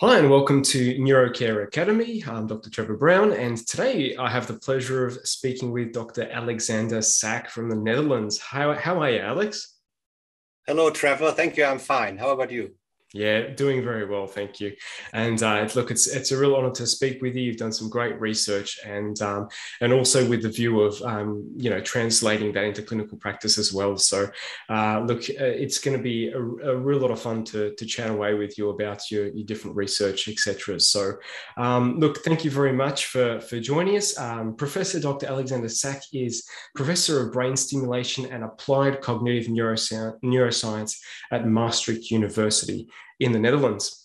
Hi, and welcome to Neurocare Academy. I'm Dr. Trevor Brown, and today I have the pleasure of speaking with Dr. Alexander Sack from the Netherlands. How, how are you, Alex? Hello, Trevor. Thank you. I'm fine. How about you? Yeah, doing very well, thank you. And uh, look, it's it's a real honour to speak with you. You've done some great research, and um, and also with the view of um, you know translating that into clinical practice as well. So, uh, look, uh, it's going to be a, a, real lot of fun to, to chat away with you about your, your different research, etc. So, um, look, thank you very much for for joining us. Um, professor Dr. Alexander Sack is professor of brain stimulation and applied cognitive neuroscience at Maastricht University in the Netherlands.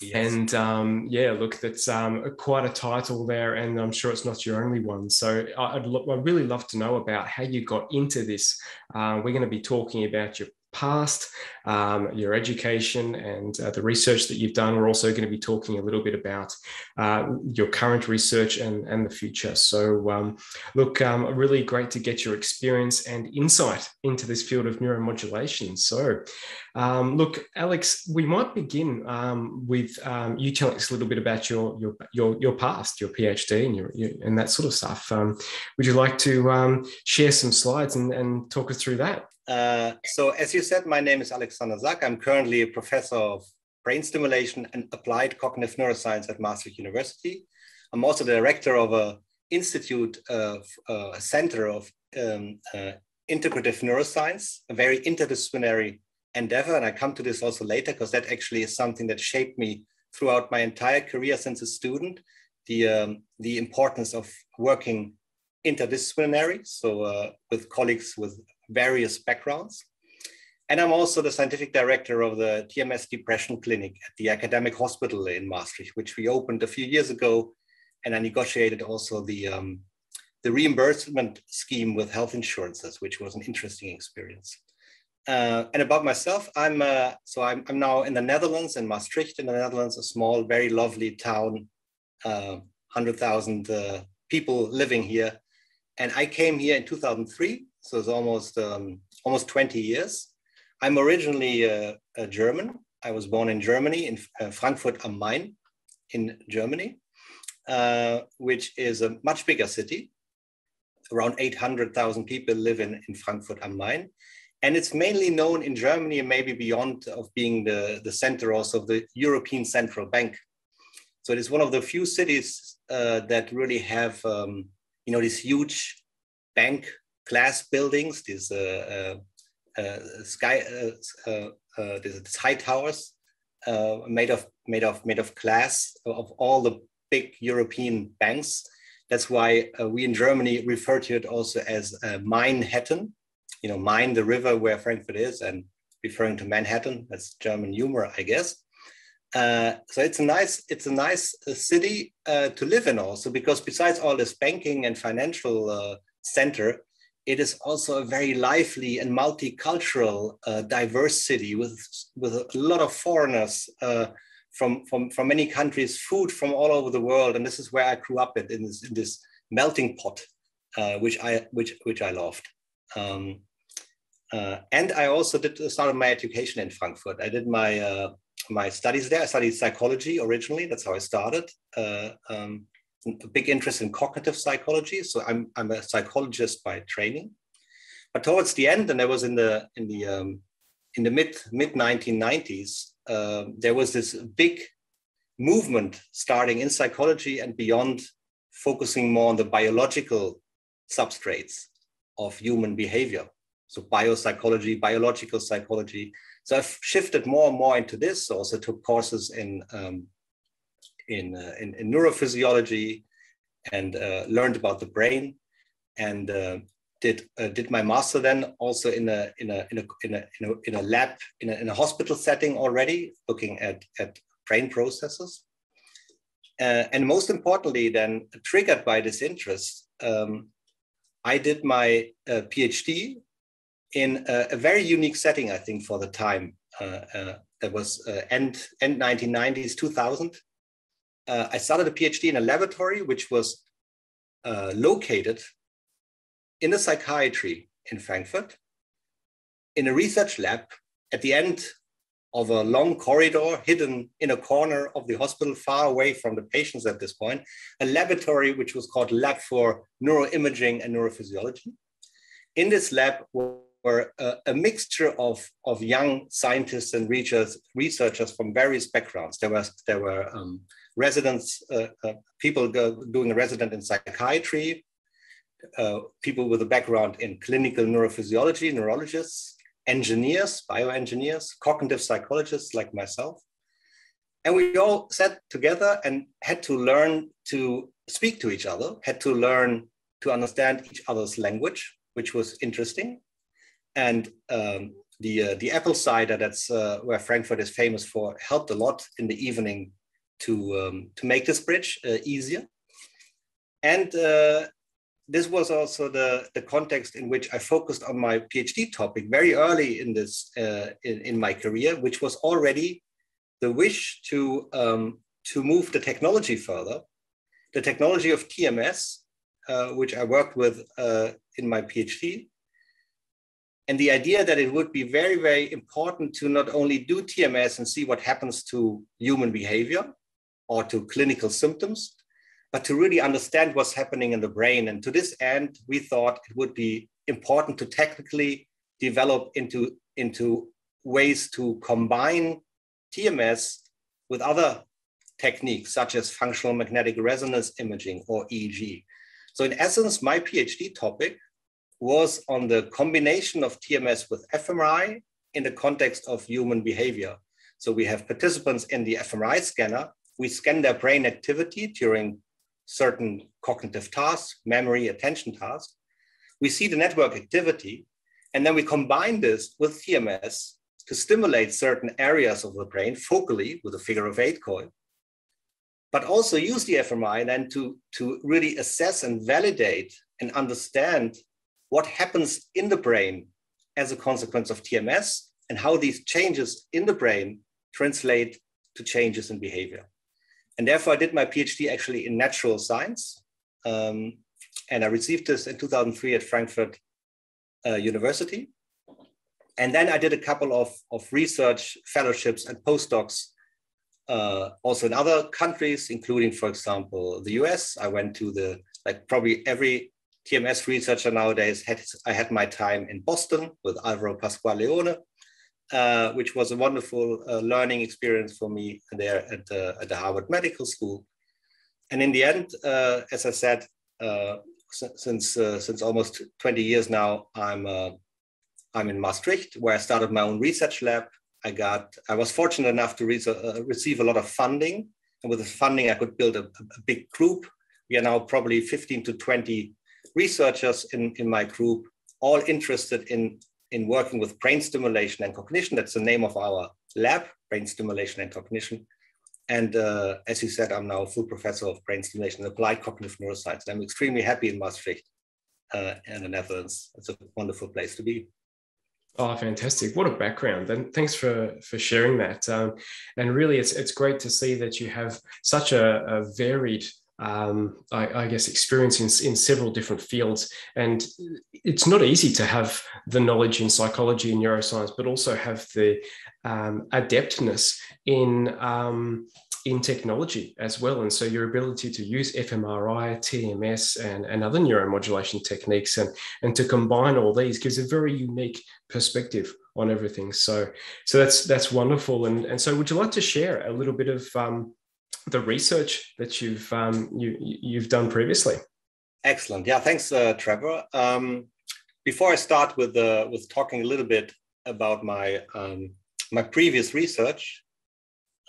Yes. And um, yeah, look, that's um, quite a title there, and I'm sure it's not your only one. So I'd, lo- I'd really love to know about how you got into this. Uh, we're going to be talking about your past, um, your education, and uh, the research that you've done. We're also going to be talking a little bit about uh, your current research and, and the future. So, um, look, um, really great to get your experience and insight into this field of neuromodulation. So, um, look, Alex, we might begin um, with um, you telling us a little bit about your your your, your past, your PhD, and your, your and that sort of stuff. would you like to share some slides and, and talk us through that? Uh, so as you said, my name is Alexander Sack. I'm currently a professor of brain stimulation and applied cognitive neuroscience at Maastricht University. I'm also the director of a institute of uh, a center of um, uh, integrative neuroscience, a very interdisciplinary endeavor. And I come to this also later because that actually is something that shaped me throughout my entire career since a student, the, um, the importance of working interdisciplinary, so uh, with colleagues with various backgrounds. And I'm also the scientific director of the TMS Depression Clinic at the academic hospital in Maastricht, which we opened a few years ago. And I negotiated also the, um, the reimbursement scheme with health insurances, which was an interesting experience. Uh, and about myself, I'm uh, so I'm, I'm, now in the Netherlands, in Maastricht, in the Netherlands, a small, very lovely town, uh, 100,000 uh, people living here. And I came here in 2003 so it's almost um, almost 20 years. I'm originally a, German. I was born in Germany, in uh, Frankfurt am Main, in Germany, uh, which is a much bigger city. Around 800,000 people live in, in Frankfurt am Main. And it's mainly known in Germany and maybe beyond of being the, the center also of the European Central Bank. So it is one of the few cities uh, that really have, um, you know, this huge bank glass buildings, these uh, uh, uh, sky, these high towers made of made of made of glass of all the big European banks. That's why we in Germany refer to it also as Mainhattan. You know, Main, the river where Frankfurt is, and referring to Manhattan. That's German humor, I guess. Uh, so it's a nice it's a nice uh, city uh, to live in also because besides all this banking and financial center, it is also a very lively and multicultural, uh, diverse city with, with a lot of foreigners uh, from, from, from many countries, food from all over the world. And this is where I grew up in, in, this, in this melting pot, uh, which, I, which, which I loved. Um, uh, and I also did started my education in Frankfurt. I did my, uh, my studies there. I studied psychology originally. That's how I started. Uh, um, big interest in cognitive psychology. So I'm, I'm a psychologist by training. But towards the end, and I was in the in the um, in the mid mid 1990s, uh, there was this big movement starting in psychology and beyond, focusing more on the biological substrates of human behavior. So biopsychology, biological psychology. So I've shifted more and more into this. Also took courses in um, in, uh, in, in, neurophysiology and uh, learned about the brain and uh, did did my master then also in a in a in a in a in a, lab in a, in a hospital setting already looking at at brain processes. Uh, and most importantly then triggered by this interest um, i did my uh, phd in a, a, very unique setting i think for the time uh, that was end end 1990s 2000 uh, I started a PhD in a laboratory which was uh, located in the psychiatry in Frankfurt in a research lab at the end of a long corridor hidden in a corner of the hospital, far away from the patients at this point, a laboratory which was called Lab for Neuroimaging and Neurophysiology. In this lab were a, a mixture of, of young scientists and researchers, researchers from various backgrounds. There, was, there were um, residents, uh, uh, people go, doing a resident in psychiatry, uh, people with a background in clinical neurophysiology, neurologists, engineers, bioengineers, cognitive psychologists like myself. And we all sat together and had to learn to speak to each other, had to learn to understand each other's language, which was interesting. And um, the, uh, the apple cider, that's uh, where Frankfurt is famous for, helped a lot in the evening to, um, to make this bridge uh, easier. And uh, this was also the, the context in which I focused on my PhD topic very early in this uh, in, in, my career, which was already the wish to um, to move the technology further, the technology of TMS, uh, which I worked with uh, in my PhD, and the idea that it would be very very important to not only do TMS and see what happens to human behavior or to clinical symptoms, but to really understand what's happening in the brain. And to this end, we thought it would be important to technically develop into, into ways to combine TMS with other techniques, such as functional magnetic resonance imaging or EEG. So in essence, my PhD topic was on the combination of TMS with fMRI in the context of human behavior. So we have participants in the fMRI scanner. We scan their brain activity during certain cognitive tasks, memory, attention tasks. We see the network activity, and then we combine this with TMS to stimulate certain areas of the brain focally with a figure of eight coil, but also use the fMRI then to, to really assess and validate and understand what happens in the brain as a consequence of TMS and how these changes in the brain translate to changes in behavior. And therefore, I did my PhD actually in natural science. Um, and I received this in 2003 at Frankfurt uh, University. And then I did a couple of, of research fellowships and postdocs uh, also in other countries, including, for example, the US. I went to the, like probably every TMS researcher nowadays, had, I had my time in Boston with Alvaro Pascual-Leone. Uh, which was a wonderful uh, learning experience for me there at the, at the Harvard Medical School. And in the end, uh, as I said, uh, since since almost 20 years now, I'm I'm in Maastricht, where I started my own research lab. I got I was fortunate enough to re receive a lot of funding, and with the funding, I could build a, a big group. We are now probably 15 to 20 researchers in, in my group, all interested in in working with brain stimulation and cognition. That's the name of our lab, brain stimulation and cognition. And uh, as you said, I'm now a full professor of brain stimulation and applied cognitive neuroscience. I'm extremely happy in Maastricht uh, in the Netherlands. It's a wonderful place to be. Oh, fantastic! What a background, and thanks for for sharing that. Um, and really, it's it's great to see that you have such a, a varied um, I, I, guess, experience in, in several different fields. And it's not easy to have the knowledge in psychology and neuroscience, but also have the um, adeptness in um, in technology as well. And so your ability to use fMRI, TMS, and, and other neuromodulation techniques and, and to combine all these gives a very unique perspective on everything. So, so that's that's wonderful. And, and so would you like to share a little bit of um, the research that you've um, you, you've done previously. Excellent. Yeah, thanks, uh, Trevor. Um, before I start with uh, with talking a little bit about my um, my previous research,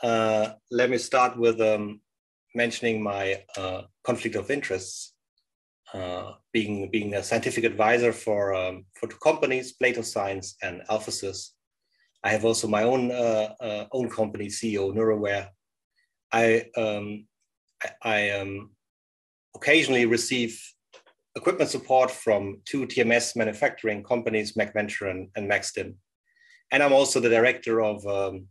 uh, let me start with um, mentioning my uh, conflict of interests. Uh, being being a scientific advisor for um, for two companies, Plato Science and Alphasys. I have also my own uh, own company, CEO Neuroware, I, um, I, um, occasionally receive equipment support from two TMS manufacturing companies, MagVenture and, and MagStim. And I'm also the director of, um,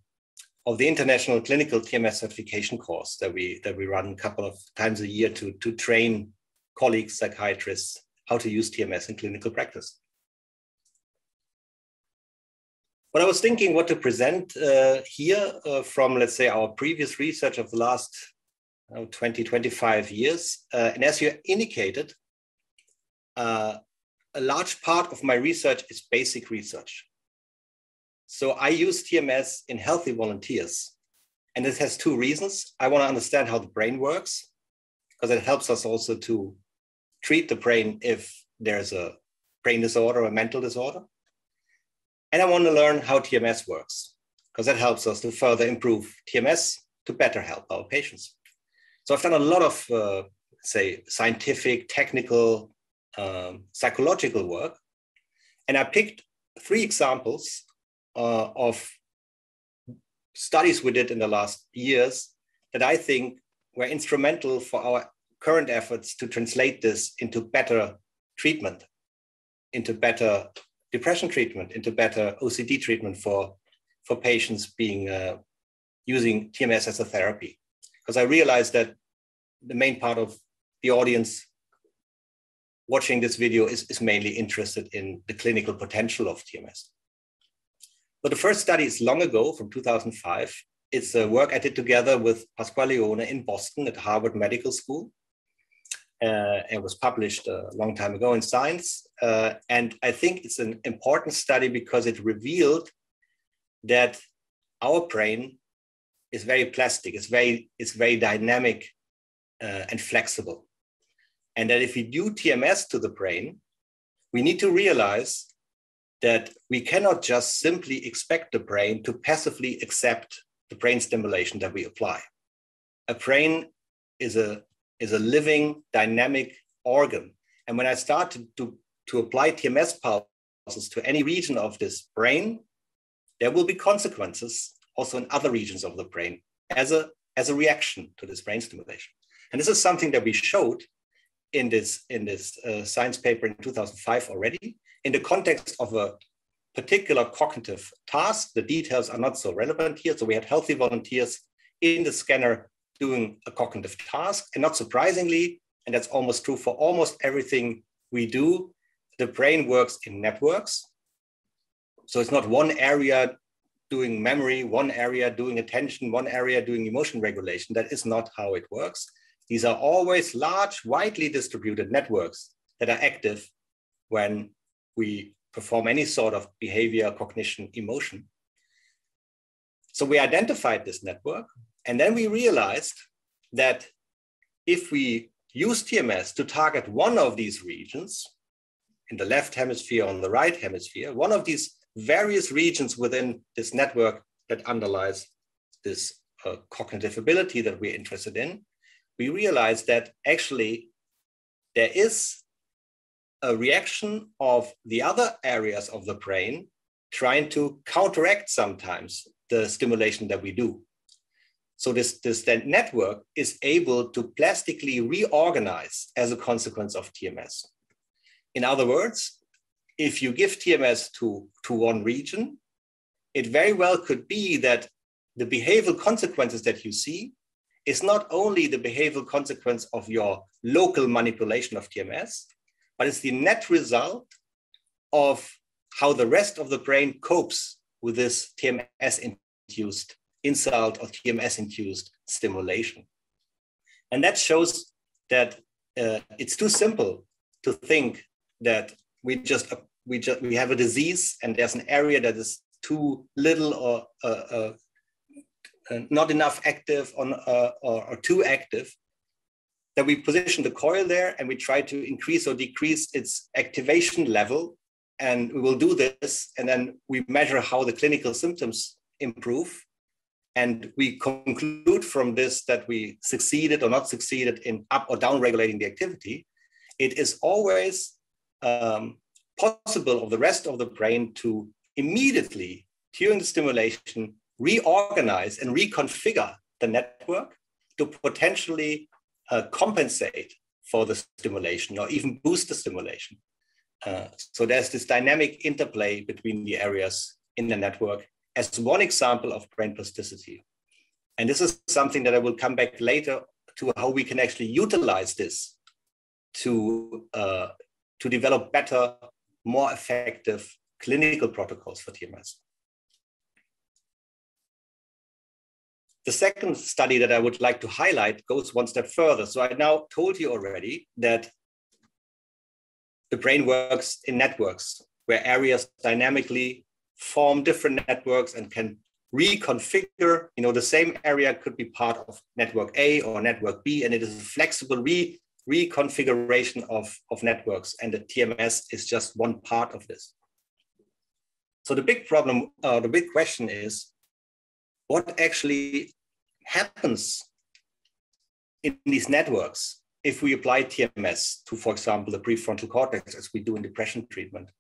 of the International Clinical TMS Certification course that we, that we run a couple of times a year to, to train colleagues, psychiatrists, how to use TMS in clinical practice. But I was thinking what to present uh, here uh, from, let's say, our previous research of the last uh, 20, 25 years. Uh, and as you indicated, uh, a large part of my research is basic research. So I use TMS in healthy volunteers. And this has two reasons. I want to understand how the brain works, because it helps us also to treat the brain if there's a brain disorder or a mental disorder. And I want to learn how TMS works, because that helps us to further improve TMS to better help our patients. So I've done a lot of, uh, say, scientific, technical, um, psychological work. And I picked three examples uh, of studies we did in the last years that I think were instrumental for our current efforts to translate this into better treatment, into better depression treatment, into better OCD treatment for, for patients being uh, using TMS as a therapy. Because I realized that the main part of the audience watching this video is, is mainly interested in the clinical potential of TMS. But the first study is long ago from 2005. It's a work I did together with Pascual-Leone in Boston at Harvard Medical School. Uh, it was published a long time ago in Science. Uh, and I think it's an important study because it revealed that our brain is very plastic, it's very, it's very dynamic uh, and flexible. And that if we do TMS to the brain, we need to realize that we cannot just simply expect the brain to passively accept the brain stimulation that we apply. A brain is a, is a living, dynamic organ. And when I start to, to, to apply TMS pulses to any region of this brain, there will be consequences also in other regions of the brain as a, as a reaction to this brain stimulation. And this is something that we showed in this, in this uh, science paper in 2005 already in the context of a particular cognitive task. The details are not so relevant here. So we had healthy volunteers in the scanner doing a cognitive task. And not surprisingly, and that's almost true for almost everything we do, the brain works in networks. So it's not one area doing memory, one area doing attention, one area doing emotion regulation. That is not how it works. These are always large, widely distributed networks that are active when we perform any sort of behavior, cognition, emotion. So we identified this network, and then we realized that if we use TMS to target one of these regions, in the left hemisphere, on the right hemisphere, one of these various regions within this network that underlies this uh, cognitive ability that we're interested in, we realized that actually there is a reaction of the other areas of the brain trying to counteract sometimes the stimulation that we do. So this, this network is able to plastically reorganize as a consequence of TMS. In other words, if you give TMS to, to one region, it very well could be that the behavioral consequences that you see is not only the behavioral consequence of your local manipulation of TMS, but it's the net result of how the rest of the brain copes with this TMS induced insult or TMS induced stimulation. And that shows that uh, it's too simple to think that we just we just we have a disease and there's an area that is too little or uh, uh, uh not enough active on, uh, or, or too active that we position the coil there and we try to increase or decrease its activation level. And we will do this. And then we measure how the clinical symptoms improve. And we conclude from this that we succeeded or not succeeded in up or down regulating the activity. It is always um, possible of the rest of the brain to immediately, during the stimulation, reorganize and reconfigure the network to potentially uh, compensate for the stimulation or even boost the stimulation. Uh, so there's this dynamic interplay between the areas in the network as one example of brain plasticity. And this is something that I will come back later to how we can actually utilize this to, uh, to develop better, more effective clinical protocols for TMS. The second study that I would like to highlight goes one step further. So I now told you already that the brain works in networks where areas dynamically form different networks and can reconfigure. You know, the same area could be part of network A or network B, and it is a flexible re reconfiguration of, of networks. And the TMS is just one part of this. So the big problem, uh, the big question is, what actually happens in these networks if we apply TMS to, for example, the prefrontal cortex, as we do in depression treatment?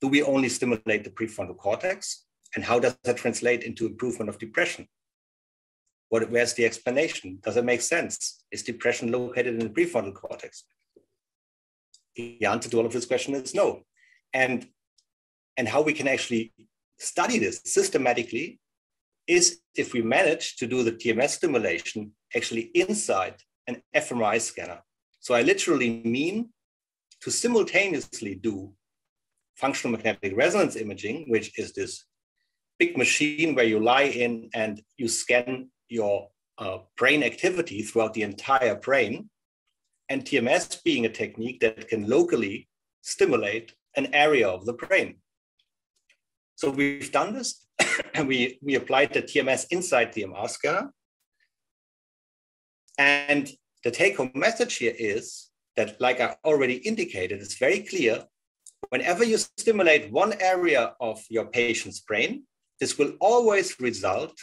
Do we only stimulate the prefrontal cortex? And how does that translate into improvement of depression? What, where's the explanation? Does it make sense? Is depression located in the prefrontal cortex? The answer to all of this question is no. And, and how we can actually study this systematically is if we manage to do the TMS stimulation actually inside an fMRI scanner. So I literally mean to simultaneously do functional magnetic resonance imaging, which is this big machine where you lie in and you scan your uh, brain activity throughout the entire brain, and TMS being a technique that can locally stimulate an area of the brain. So we've done this, and we, we applied the TMS inside the MR scanner. And the take-home message here is that, like I already indicated, it's very clear. Whenever you stimulate one area of your patient's brain, this will always result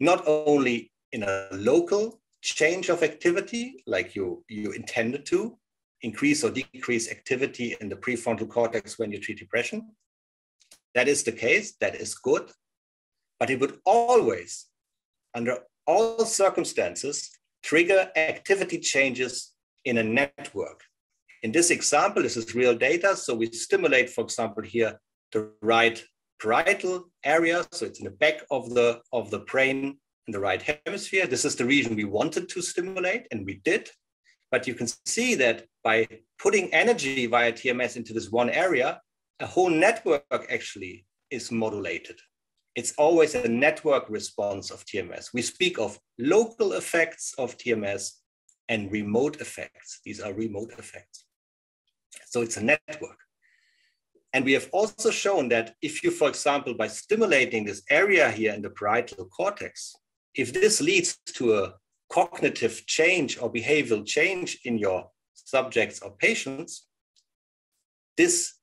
not only in a local change of activity, like you, you intended to, increase or decrease activity in the prefrontal cortex when you treat depression. That is the case, that is good, but it would always, under all circumstances, trigger activity changes in a network. In this example, this is real data. So we stimulate, for example, here the right parietal area. So it's in the back of the, of the brain in the right hemisphere. This is the region we wanted to stimulate, and we did. But you can see that by putting energy via TMS into this one area, a whole network actually is modulated. It's always a network response of TMS. We speak of local effects of TMS and remote effects. These are remote effects. So it's a network. And we have also shown that if you, for example, by stimulating this area here in the parietal cortex, if this leads to a cognitive change or behavioral change in your subjects or patients, this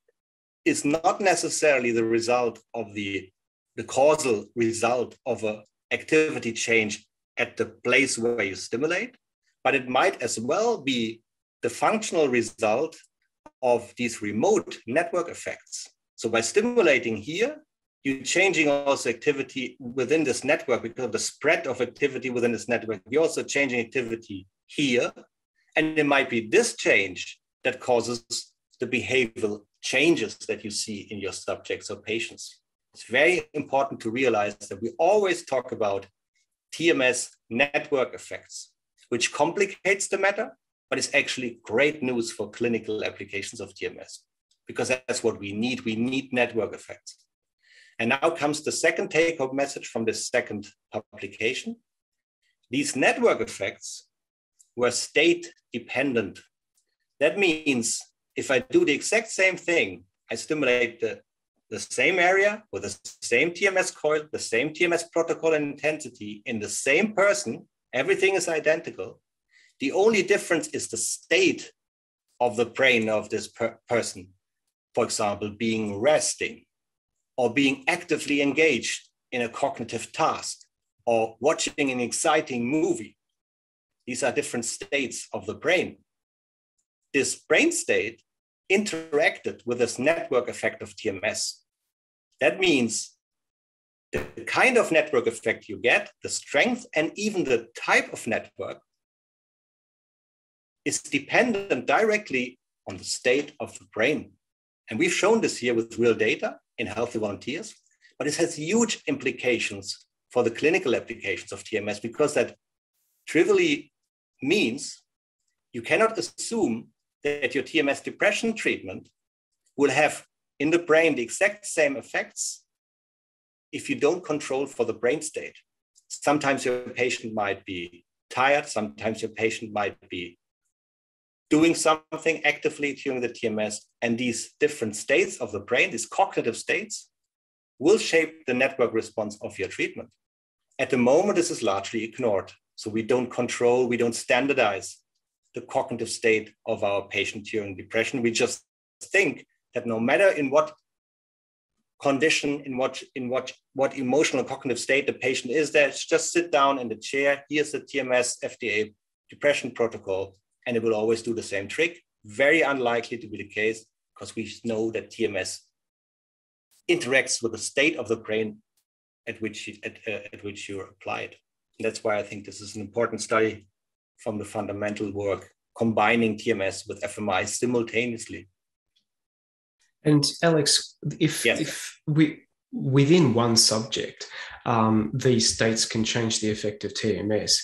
is not necessarily the result of the, the causal result of an activity change at the place where you stimulate, but it might as well be the functional result of these remote network effects. So by stimulating here, you're changing also activity within this network because of the spread of activity within this network. You're also changing activity here. And it might be this change that causes the behavioral changes that you see in your subjects or patients. It's very important to realize that we always talk about TMS network effects, which complicates the matter but it's actually great news for clinical applications of TMS because that's what we need. We need network effects. And now comes the second take home message from this second publication. These network effects were state dependent. That means if I do the exact same thing, I stimulate the, the same area with the same TMS coil, the same TMS protocol and intensity in the same person, everything is identical. The only difference is the state of the brain of this per person. For example, being resting or being actively engaged in a cognitive task or watching an exciting movie. These are different states of the brain. This brain state interacted with this network effect of TMS. That means the kind of network effect you get, the strength, and even the type of network is dependent directly on the state of the brain. And we've shown this here with real data in healthy volunteers, but it has huge implications for the clinical applications of TMS because that trivially means you cannot assume that your TMS depression treatment will have in the brain the exact same effects if you don't control for the brain state. sometimes your patient might be tired, sometimes your patient might be doing something actively during the TMS. And these different states of the brain, these cognitive states, will shape the network response of your treatment. At the moment, this is largely ignored. So we don't control, we don't standardize the cognitive state of our patient during depression. We just think that no matter in what condition, in what in what what emotional cognitive state the patient is there, just sit down in the chair. Here's the TMS FDA depression protocol, and it will always do the same trick. Very unlikely to be the case because we know that TMS interacts with the state of the brain at which at, uh, at which you're applied. And that's why I think this is an important study from the fundamental work combining TMS with fMRI simultaneously. And Alex, if yes. if we within one subject, um, these states can change the effect of TMS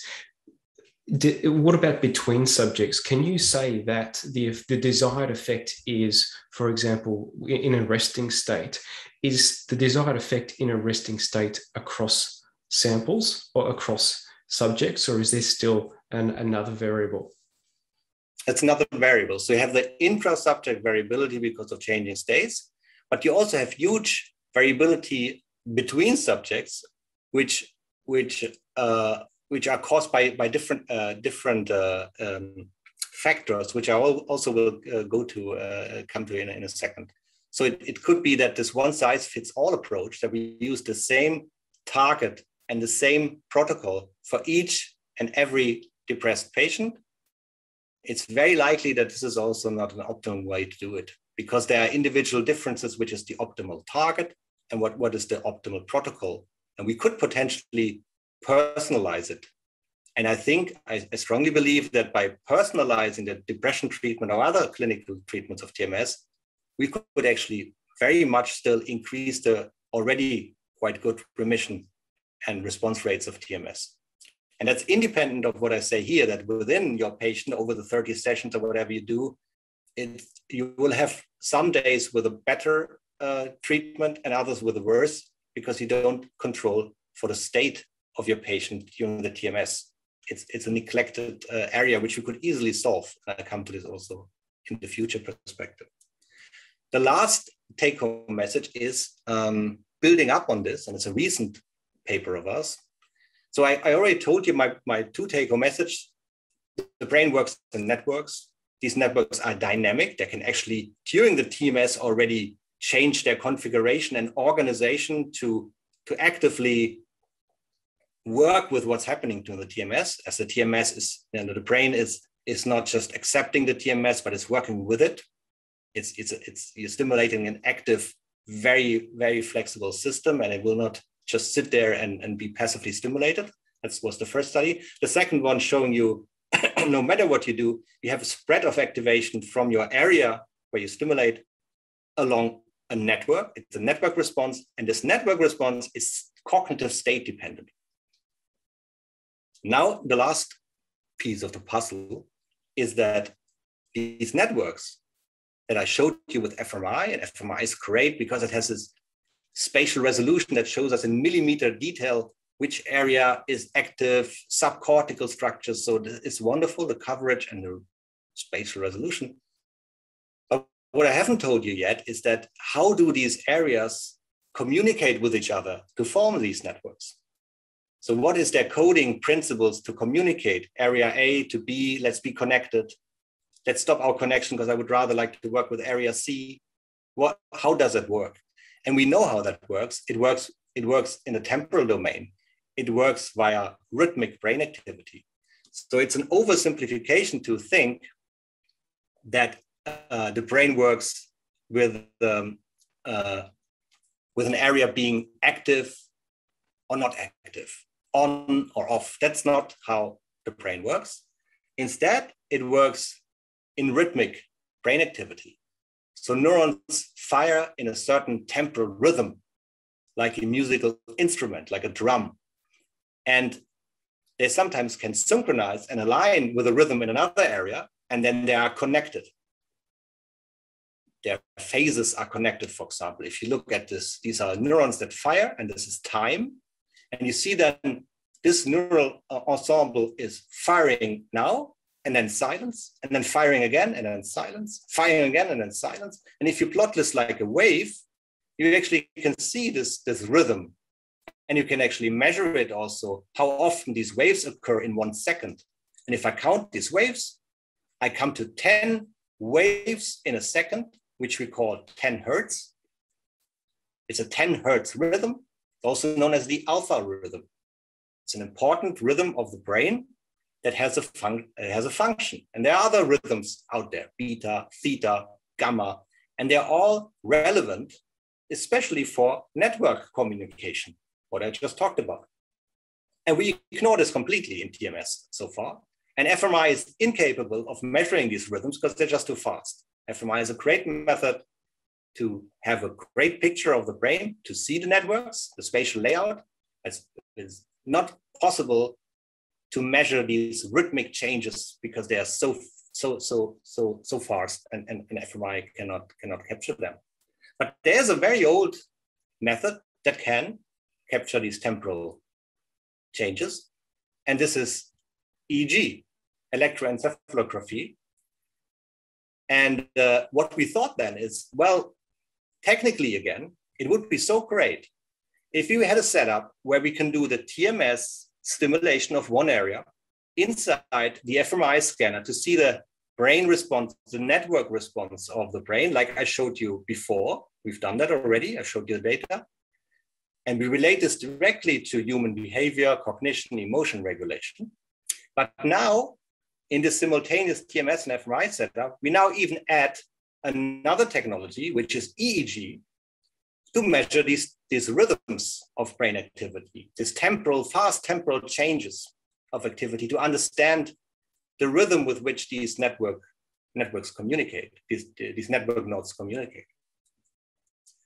what about between subjects? Can you say that the, the desired effect is, for example, in a resting state, is the desired effect in a resting state across samples or across subjects, or is there still an, another variable? It's another variable. So you have the intra-subject variability because of changing states, but you also have huge variability between subjects, which which uh, which are caused by by different uh, different uh, um, factors, which I also will uh, go to uh, come to in, in a second. So it, it could be that this one size fits all approach that we use the same target and the same protocol for each and every depressed patient. It's very likely that this is also not an optimal way to do it because there are individual differences, which is the optimal target and what, what is the optimal protocol. And we could potentially personalize it. And I think I, I, strongly believe that by personalizing the depression treatment or other clinical treatments of TMS, we could actually very much still increase the already quite good remission and response rates of TMS. And that's independent of what I say here, that within your patient over the 30 sessions or whatever you do, it, you will have some days with a better uh, treatment and others with a worse because you don't control for the state of your patient during the TMS. It's, it's a neglected uh, area which you could easily solve. I come to this also in the future perspective. The last take home message is um, building up on this, and it's a recent paper of us. So I, I already told you my, my two take home message. The brain works in networks. These networks are dynamic. They can actually, during the TMS, already change their configuration and organization to, to actively work with what's happening to the TMS, as the TMS is, you know, the brain is is not just accepting the TMS, but it's working with it. It's it's it's you're stimulating an active, very very flexible system, and it will not just sit there and, and be passively stimulated. That was the first study. The second one showing you, no matter what you do, you have a spread of activation from your area where you stimulate along a network. It's a network response, and this network response is cognitive state dependent. Now, the last piece of the puzzle is that these networks that I showed you with fMRI, and fMRI is great because it has this spatial resolution that shows us in millimeter detail which area is active, subcortical structures. So it's wonderful, the coverage and the spatial resolution. But what I haven't told you yet is that how do these areas communicate with each other to form these networks? So what is their coding principles to communicate area A to B? Let's be connected. Let's stop our connection because I would rather like to work with area C. What, how does it work? And we know how that works. It works, it works in the temporal domain. It works via rhythmic brain activity. So it's an oversimplification to think that uh, the brain works with, um, uh, with an area being active or not active on or off. That's not how the brain works. Instead, it works in rhythmic brain activity. So neurons fire in a certain temporal rhythm, like a musical instrument, like a drum. And they sometimes can synchronize and align with a rhythm in another area, and then they are connected. Their phases are connected, for example. If you look at this, these are neurons that fire, and this is time. And you see then this neural uh, ensemble is firing now and then silence, and then firing again and then silence, firing again and then silence. And if you plot this like a wave, you actually can see this, this rhythm. And you can actually measure it also, how often these waves occur in one second. And if I count these waves, I come to 10 waves in a second, which we call 10 hertz. It's a 10 hertz rhythm, also known as the alpha rhythm. It's an important rhythm of the brain that has a, fun- uh, has a function. And there are other rhythms out there, beta, theta, gamma, and they're all relevant, especially for network communication, what I just talked about. And we ignore this completely in TMS so far. And fMRI is incapable of measuring these rhythms because they're just too fast. fMRI is a great method to have a great picture of the brain, to see the networks, the spatial layout. It's, it's not possible to measure these rhythmic changes because they are so so so so so fast and, and, and fMRI cannot cannot capture them. But there's a very old method that can capture these temporal changes. And this is EEG, electroencephalography. And uh, what we thought then is, well, technically again, it would be so great if you had a setup where we can do the TMS stimulation of one area inside the fMRI scanner to see the brain response, the network response of the brain, like I showed you before. We've done that already. I showed you the data. And we relate this directly to human behavior, cognition, emotion regulation. But now, in the simultaneous TMS and fMRI setup, we now even add another technology, which is EEG, to measure these, these rhythms of brain activity, these temporal, fast temporal changes of activity to understand the rhythm with which these network, networks communicate, these, these network nodes communicate.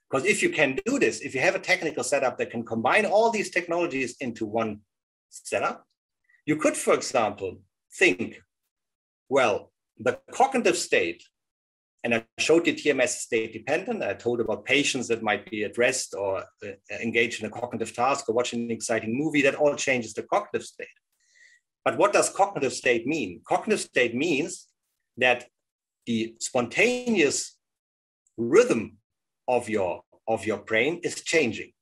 Because if you can do this, if you have a technical setup that can combine all these technologies into one setup, you could, for example, think, well, the cognitive state and I showed you TMS state dependent. I told about patients that might be addressed or uh, engaged in a cognitive task or watching an exciting movie. That all changes the cognitive state. But what does cognitive state mean? Cognitive state means that the spontaneous rhythm of your, of your brain is changing.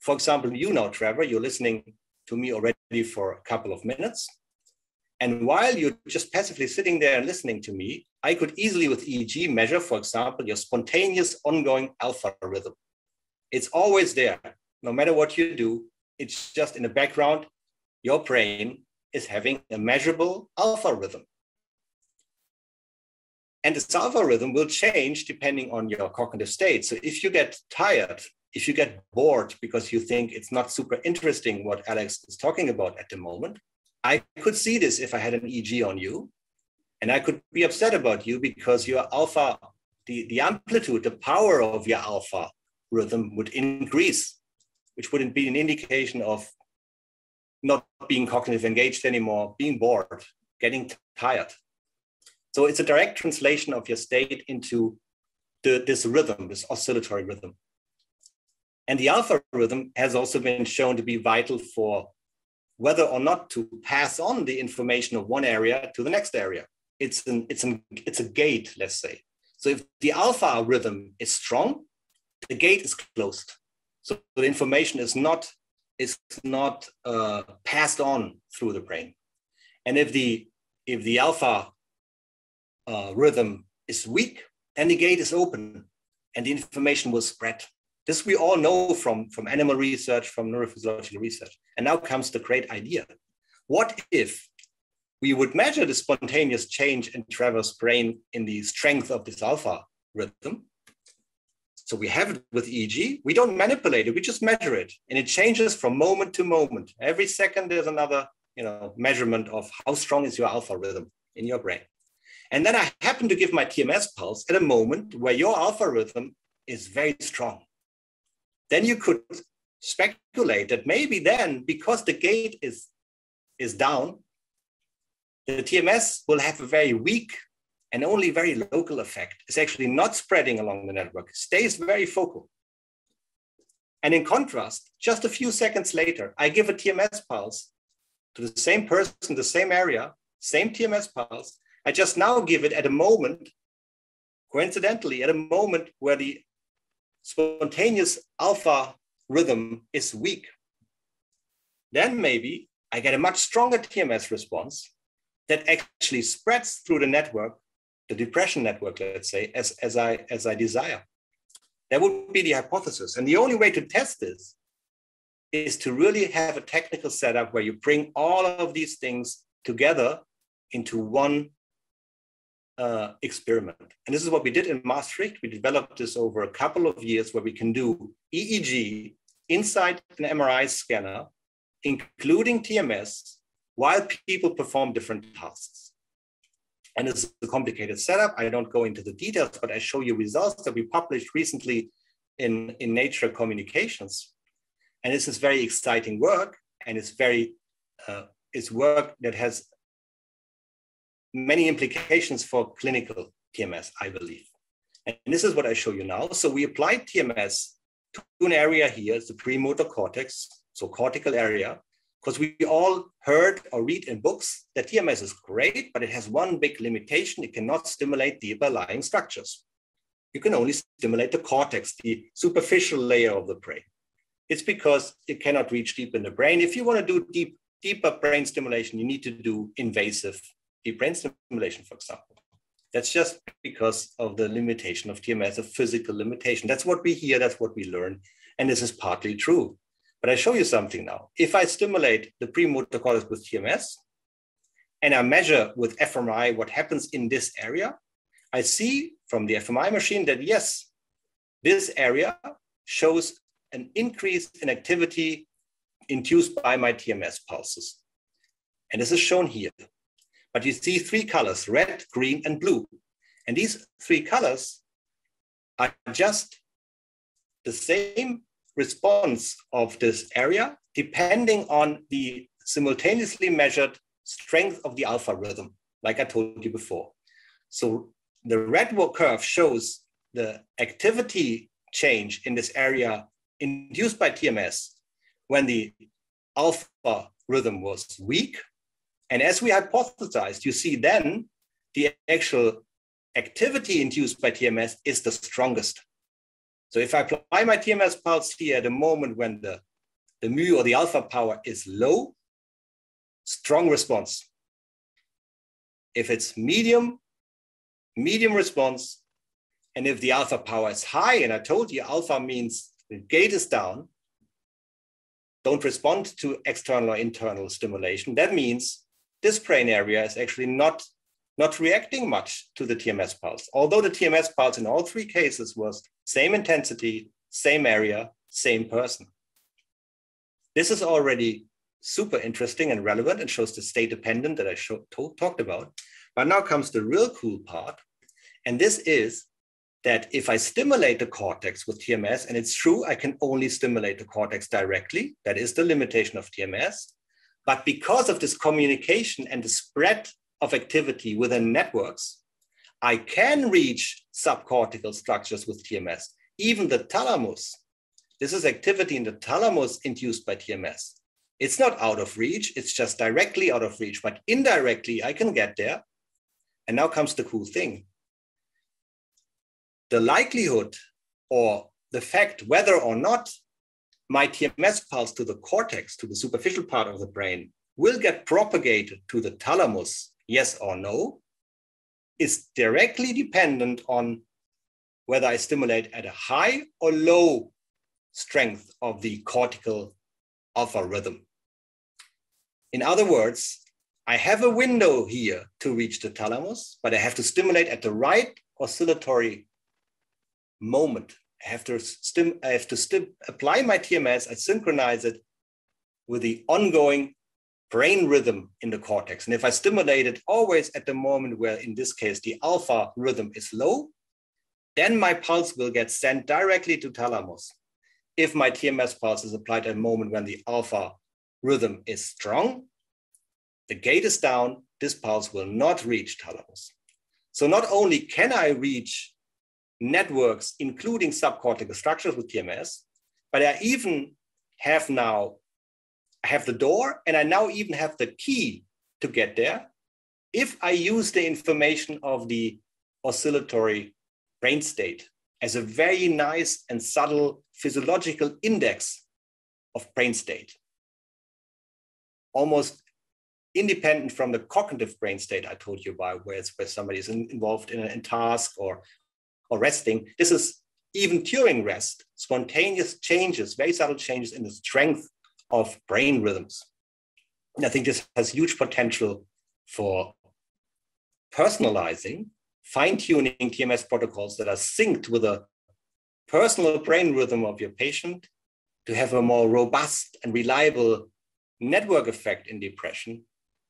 For example, you know, Trevor, you're listening to me already for a couple of minutes. And while you're just passively sitting there and listening to me, I could easily with EEG measure, for example, your spontaneous ongoing alpha rhythm. It's always there, no matter what you do. It's just in the background, your brain is having a measurable alpha rhythm. And this alpha rhythm will change depending on your cognitive state. So if you get tired, if you get bored because you think it's not super interesting what Alex is talking about at the moment, I could see this if I had an EEG on you. And I could be upset about you because your alpha, the, the amplitude, the power of your alpha rhythm would increase, which wouldn't be an indication of not being cognitive engaged anymore, being bored, getting tired. So it's a direct translation of your state into the, this rhythm, this oscillatory rhythm. And the alpha rhythm has also been shown to be vital for whether or not to pass on the information of one area to the next area it's an it's an it's a gate, let's say. So if the alpha rhythm is strong, the gate is closed. So the information is not is not uh, passed on through the brain. And if the if the alpha uh, rhythm is weak, then the gate is open and the information will spread. This we all know from, from animal research, from neurophysiological research. And now comes the great idea. What if we would measure the spontaneous change in Trevor's brain in the strength of this alpha rhythm. So we have it with EEG. We don't manipulate it, we just measure it. And it changes from moment to moment. Every second there's another you know, measurement of how strong is your alpha rhythm in your brain. And then I happen to give my TMS pulse at a moment where your alpha rhythm is very strong. Then you could speculate that maybe then, because the gate is, is down, the TMS will have a very weak and only very local effect. It's actually not spreading along the network, stays very focal. And in contrast, just a few seconds later, I give a TMS pulse to the same person, the same area, same TMS pulse. I just now give it at a moment, coincidentally, at a moment where the spontaneous alpha rhythm is weak. Then maybe I get a much stronger TMS response that actually spreads through the network, the depression network, let's say, as, as, I, as I desire. That would be the hypothesis. And the only way to test this is to really have a technical setup where you bring all of these things together into one uh, experiment. And this is what we did in Maastricht. We developed this over a couple of years where we can do EEG inside an MRI scanner, including TMS, while people perform different tasks. And it's a complicated setup. I don't go into the details, but I show you results that we published recently in, in Nature Communications. And this is very exciting work, and it's very uh, it's work that has many implications for clinical TMS, I believe. And this is what I show you now. So we applied TMS to an area here, the premotor cortex, so cortical area, because we all heard or read in books that TMS is great, but it has one big limitation. It cannot stimulate deeper lying structures. You can only stimulate the cortex, the superficial layer of the brain. It's because it cannot reach deep in the brain. If you want to do deep, deeper brain stimulation, you need to do invasive deep brain stimulation, for example. That's just because of the limitation of TMS, a physical limitation. That's what we hear, that's what we learn. And this is partly true. But I show you something now. If I stimulate the premotor cortex with TMS and I measure with fMRI what happens in this area, I see from the fMRI machine that yes, this area shows an increase in activity induced by my TMS pulses. And this is shown here. But you see three colors, red, green, and blue. And these three colors are just the same response of this area, depending on the simultaneously measured strength of the alpha rhythm, like I told you before. So the red curve shows the activity change in this area induced by TMS when the alpha rhythm was weak. And as we hypothesized, you see then the actual activity induced by TMS is the strongest. So if I apply my TMS pulse here at a moment when the, the mu or the alpha power is low, strong response. If it's medium, medium response. And if the alpha power is high, and I told you alpha means the gate is down, don't respond to external or internal stimulation. That means this brain area is actually not, not reacting much to the TMS pulse. Although the TMS pulse in all three cases was same intensity, same area, same person. This is already super interesting and relevant and shows the state dependent that I talked about. But now comes the real cool part. And this is that if I stimulate the cortex with TMS, and it's true, I can only stimulate the cortex directly. That is the limitation of TMS. But because of this communication and the spread of activity within networks, I can reach subcortical structures with TMS, even the thalamus. This is activity in the thalamus induced by TMS. It's not out of reach, it's just directly out of reach, but indirectly I can get there. And now comes the cool thing the likelihood or the fact whether or not my TMS pulse to the cortex, to the superficial part of the brain, will get propagated to the thalamus, yes or no, is directly dependent on whether I stimulate at a high or low strength of the cortical alpha rhythm. In other words, I have a window here to reach the thalamus, but I have to stimulate at the right oscillatory moment. I have to, stim, I have to stim, apply my TMS, I synchronize it with the ongoing brain rhythm in the cortex. And if I stimulate it always at the moment where, in this case, the alpha rhythm is low, then my pulse will get sent directly to thalamus. If my TMS pulse is applied at a moment when the alpha rhythm is strong, the gate is down, this pulse will not reach thalamus. So not only can I reach networks, including subcortical structures with TMS, but I even have now I have the door, and I now even have the key to get there. If I use the information of the oscillatory brain state as a very nice and subtle physiological index of brain state, almost independent from the cognitive brain state I told you about, where, where somebody is in, involved in a in task or, or resting. This is even during rest, spontaneous changes, very subtle changes in the strength of brain rhythms. And I think this has huge potential for personalizing, fine tuning TMS protocols that are synced with a personal brain rhythm of your patient to have a more robust and reliable network effect in depression,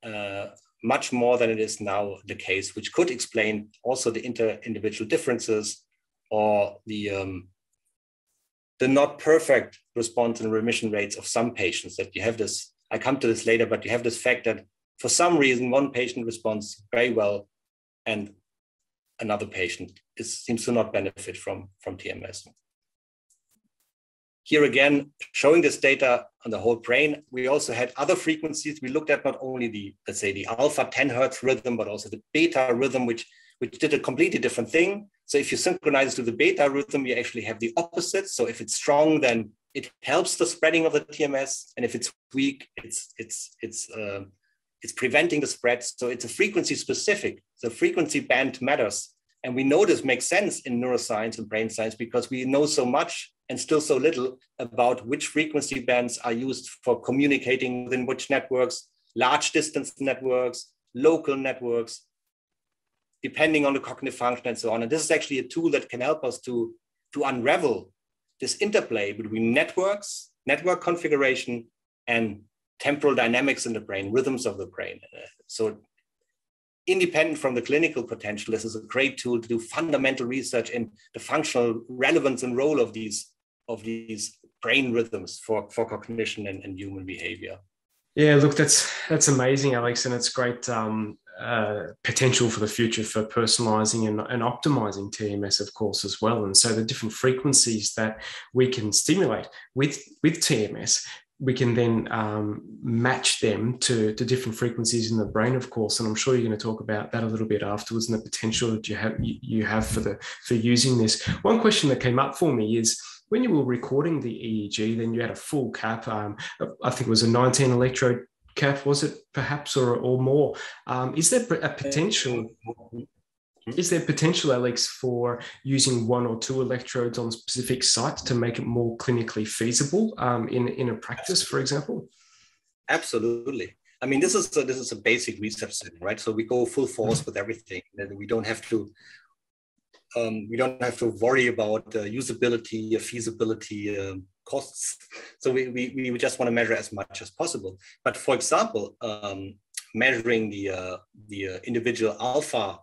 uh, much more than it is now the case, which could explain also the inter-individual differences or the um, the not perfect response and remission rates of some patients that you have this i come to this later but you have this fact that for some reason one patient responds very well and another patient is, seems to not benefit from from tms here again showing this data on the whole brain we also had other frequencies we looked at not only the let's say the alpha 10 hertz rhythm but also the beta rhythm which which did a completely different thing so if you synchronize to the beta rhythm, you actually have the opposite. So if it's strong, then it helps the spreading of the TMS, and if it's weak, it's it's it's uh, it's preventing the spread. So it's a frequency specific. The frequency band matters, and we know this makes sense in neuroscience and brain science because we know so much and still so little about which frequency bands are used for communicating within which networks, large distance networks, local networks, depending on the cognitive function and so on. And this is actually a tool that can help us to, to unravel this interplay between networks, network configuration, and temporal dynamics in the brain, rhythms of the brain. So independent from the clinical potential, this is a great tool to do fundamental research in the functional relevance and role of these, of these brain rhythms for, for cognition and, and human behavior. Yeah, look, that's that's amazing, Alex, and it's great um, uh, potential for the future for personalizing and, and, optimizing TMS, of course, as well. And so the different frequencies that we can stimulate with, with TMS, we can then um, match them to, to different frequencies in the brain, of course. And I'm sure you're going to talk about that a little bit afterwards and the potential that you have you, have for the for using this. One question that came up for me is when you were recording the EEG, then you had a full cap. Um, I think it was a 19 electrode cap was it perhaps or, or more um, is there a potential is there potential alex for using one or two electrodes on specific sites to make it more clinically feasible um, in, in a practice for example absolutely i mean this is a, this is a basic research setting right so we go full force mm-hmm. with everything and we don't have to um, we don't have to worry about uh, usability, feasibility, um, costs. So we, we, we just want to measure as much as possible. But for example, um, measuring the, uh, the uh, individual alpha,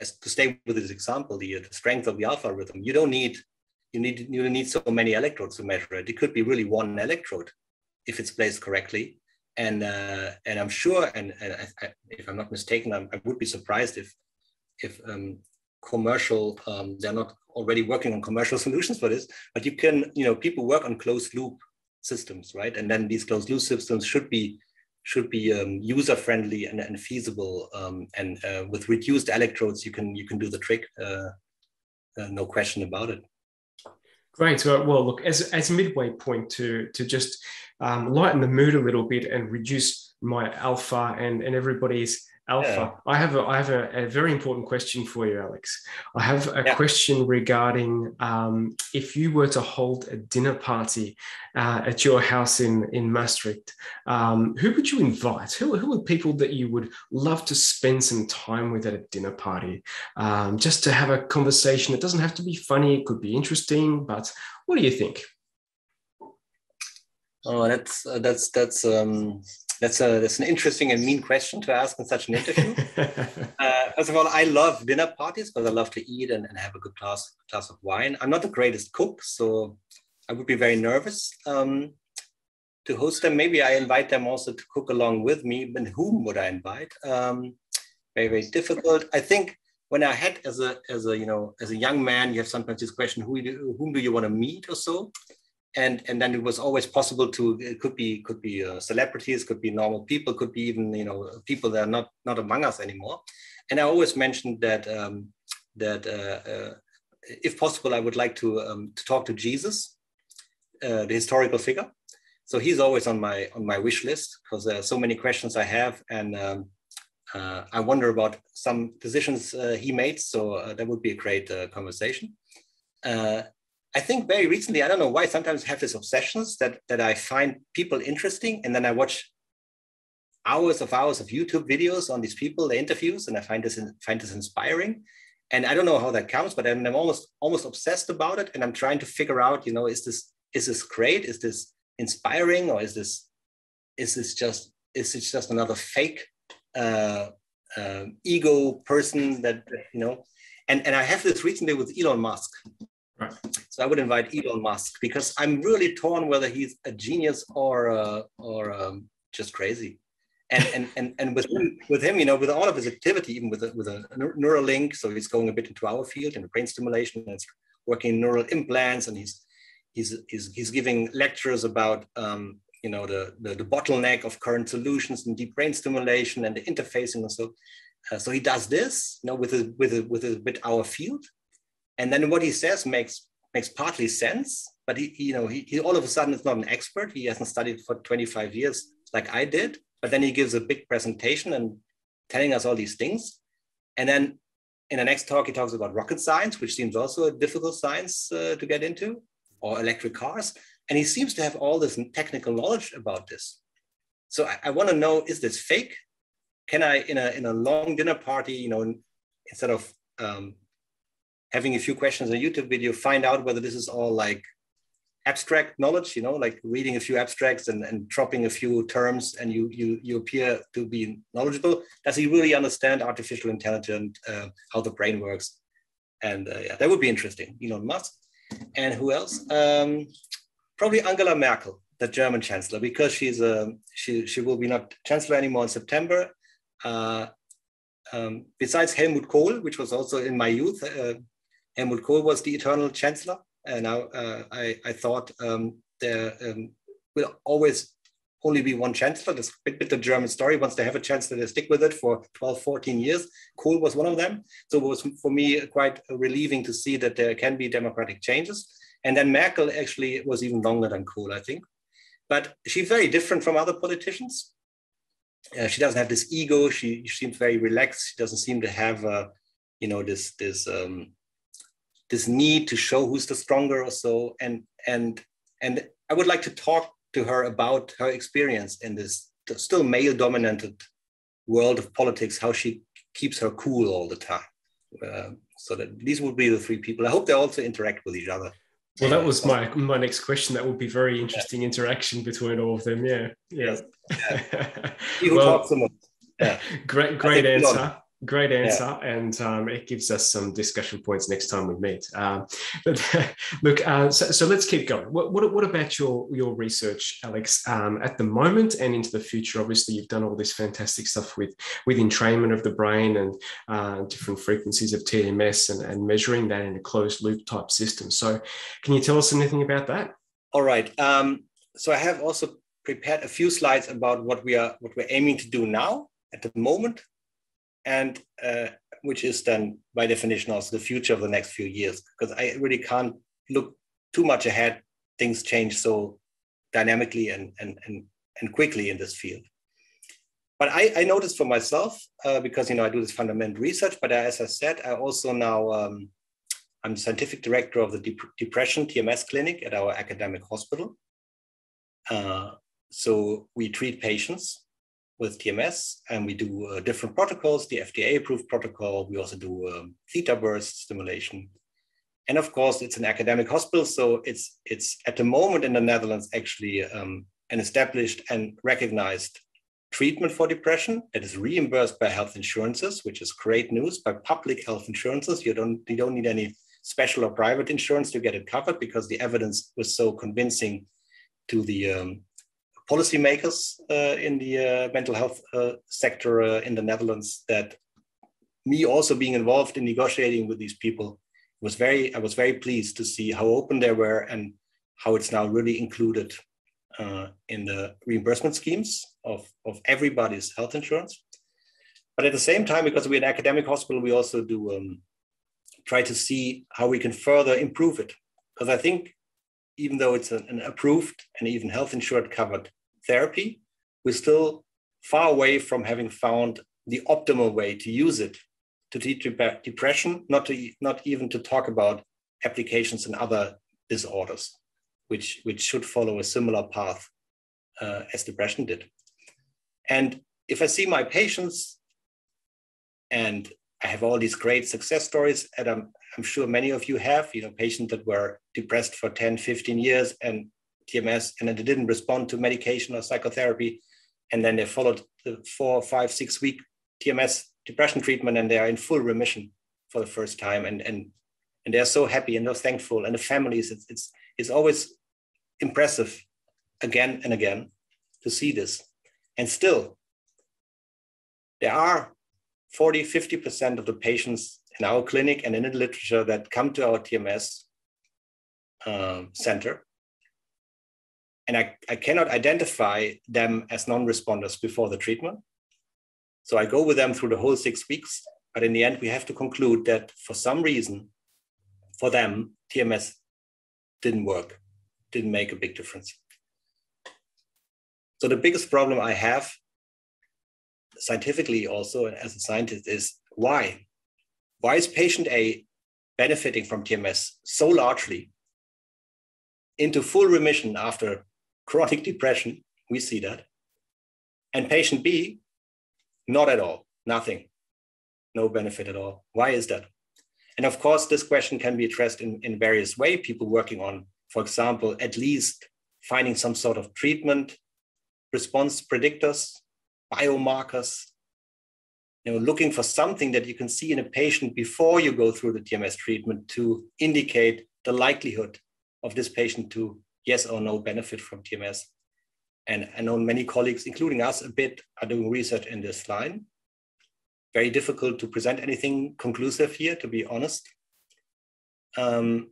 as to stay with this example, the, uh, the strength of the alpha rhythm, you don't need you need you need so many electrodes to measure it. It could be really one electrode if it's placed correctly. And uh, and I'm sure, and, and I, I, if I'm not mistaken, I'm, i would be surprised if if um, commercial um, they're not already working on commercial solutions for this, but you can, you know, people work on closed loop systems, right? And then these closed loop systems should be should be um, user friendly and, and feasible. Um, and uh, with reduced electrodes, you can you can do the trick. Uh, uh, no question about it. Great. Well, look, as as a midway point to to just um, lighten the mood a little bit and reduce my alpha and and everybody's Alpha. Yeah. I have a I have a, a, very important question for you, Alex. I have a yeah. question regarding um, if you were to hold a dinner party uh, at your house in in Maastricht, um, who would you invite? Who, who are people that you would love to spend some time with at a dinner party, um, just to have a conversation? It doesn't have to be funny. It could be interesting. But what do you think? Oh, that's uh, that's that's um, that's a that's an interesting and mean question to ask in such an interview. uh, first of all, I love dinner parties because I love to eat and, and have a good glass glass of wine. I'm not the greatest cook, so I would be very nervous um, to host them. Maybe I invite them also to cook along with me. But whom would I invite? Um, very very difficult. I think when I had as a as a you know as a young man, you have sometimes this question: who do, whom do you want to meet or so? And and then it was always possible to it could be could be uh, celebrities could be normal people could be even you know people that are not not among us anymore. And i always mentioned that um, that uh, uh, if possible i would like to um, to talk to jesus uh, the historical figure. So he's always on my on my wish list because there are so many questions i have and um, uh, i wonder about some decisions uh, he made. So that would be a great conversation I think very recently, I don't know why, sometimes I have these obsessions that, that I find people interesting and then I watch hours of hours of YouTube videos on these people, the interviews, and I find this, find this inspiring. And I don't know how that comes, but I'm, I'm almost almost obsessed about it. And I'm trying to figure out, you know, is this is this great? Is this inspiring, or is this is this just is this just another fake uh, uh, ego person that you know? And and I have this recently with Elon Musk. So I would invite Elon Musk because I'm really torn whether he's a genius or uh, or um, just crazy. And and and and with him, with him, you know, with all of his activity, even with a, with a Neuralink, so he's going a bit into our field in brain stimulation, and working neural implants, and he's he's he's, he's giving lectures about um, you know the, the, the bottleneck of current solutions and deep brain stimulation and the interfacing and so. Uh, so he does this, you know, with with with a bit our field, and then what he says makes makes partly sense but he you know he, he all of a sudden is not an expert. He hasn't studied for 25 years like i did but then he gives a big presentation and telling us all these things. And then in the next talk he talks about rocket science which seems also a difficult science uh, to get into or electric cars. And he seems to have all this technical knowledge about this. So i, I want to know is this fake? Can i in a in a long dinner party you know instead of um, having a few questions on a YouTube video, find out whether this is all like abstract knowledge, you know, like reading a few abstracts and, and dropping a few terms and you, you, you appear to be knowledgeable. Does he really understand artificial intelligence, uh, how the brain works? And uh, yeah, that would be interesting. Elon Musk. And who else? Um, probably Angela Merkel, the German chancellor, because she's a, um, she, she will be not chancellor anymore in September. Uh, um, besides Helmut Kohl, which was also in my youth, uh, Helmut Kohl was the eternal chancellor. And now uh, I, I thought um, there um, will always only be one chancellor. That's a bit, bit the German story. Once they have a chancellor, they stick with it for 12, 14 years. Kohl was one of them. So it was for me quite relieving to see that there can be democratic changes. And then Merkel actually was even longer than Kohl, I think. But she's very different from other politicians. Uh, she doesn't have this ego. She, she, seems very relaxed. She doesn't seem to have, uh, you know, this this um, this need to show who's the stronger or so. And and and i would like to talk to her about her experience in this still male dominated world of politics how she keeps her cool all the time. Uh, so that these would be the three people. I hope they also interact with each other. Well that was my my next question. That would be very interesting yeah. interaction between all of them. Yeah. Yeah, yeah. well, yeah. great great answer Great answer, yeah. and um, it gives us some discussion points next time we meet. Um, but look, uh, so, so, let's keep going. What, what, what, about your your research, Alex? Um, at the moment and into the future, obviously you've done all this fantastic stuff with with entrainment of the brain and uh, different frequencies of TMS and, and measuring that in a closed loop type system. So, can you tell us anything about that? All right. Um, so I have also prepared a few slides about what we are what we're aiming to do now at the moment and uh, which is then by definition also the future of the next few years because i really can't look too much ahead things change so dynamically and and and, and quickly in this field but I, I noticed for myself uh, because you know I do this fundamental research. But as I said, I also now um, I'm scientific director of the Dep depression TMS clinic at our academic hospital. Uh, so we treat patients with TMS, and we do uh, different protocols, the FDA approved protocol. We also do um, theta burst stimulation. And of course, it's an academic hospital. So it's, it's at the moment in the Netherlands actually um, an established and recognized treatment for depression that is reimbursed by health insurances, which is great news by public health insurances. You don't, you don't need any special or private insurance to get it covered because the evidence was so convincing to the um, policymakers uh, in the uh, mental health uh, sector in the Netherlands that me also being involved in negotiating with these people was very I was very pleased to see how open they were and how it's now really included uh, in the reimbursement schemes of, of everybody's health insurance. But at the same time, because we're an academic hospital, we also do um, try to see how we can further improve it. Because I think even though it's an, approved and even health insured covered therapy, we're still far away from having found the optimal way to use it to treat depression, not to not even to talk about applications in other disorders, which which should follow a similar path uh, as depression did. And if I see my patients, and I have all these great success stories, and I'm, I'm sure many of you have, you know, patients that were depressed for 10, 15 years and TMS, and then they didn't respond to medication or psychotherapy. And then they followed the four, five, six week TMS depression treatment and they are in full remission for the first time. And, and, and they're so happy and they're thankful. And the families, it's, it's, it's always impressive again and again to see this. And still, there are 40, 50% of the patients in our clinic and in the literature that come to our TMS um, center. And I, I cannot identify them as non-responders before the treatment. So I go with them through the whole six weeks. But in the end, we have to conclude that for some reason, for them, TMS didn't work, didn't make a big difference. So the biggest problem I have scientifically also as a scientist is why? Why is patient A benefiting from TMS so largely into full remission after chronic depression? We see that. And patient B not at all, nothing, no benefit at all. Why is that? And of course, this question can be addressed in, in various ways. People working on, for example, at least finding some sort of treatment, response predictors, biomarkers, you know, looking for something that you can see in a patient before you go through the TMS treatment to indicate the likelihood of this patient to yes or no benefit from TMS. And I know many colleagues, including us a bit, are doing research in this line. Very difficult to present anything conclusive here, to be honest. Um,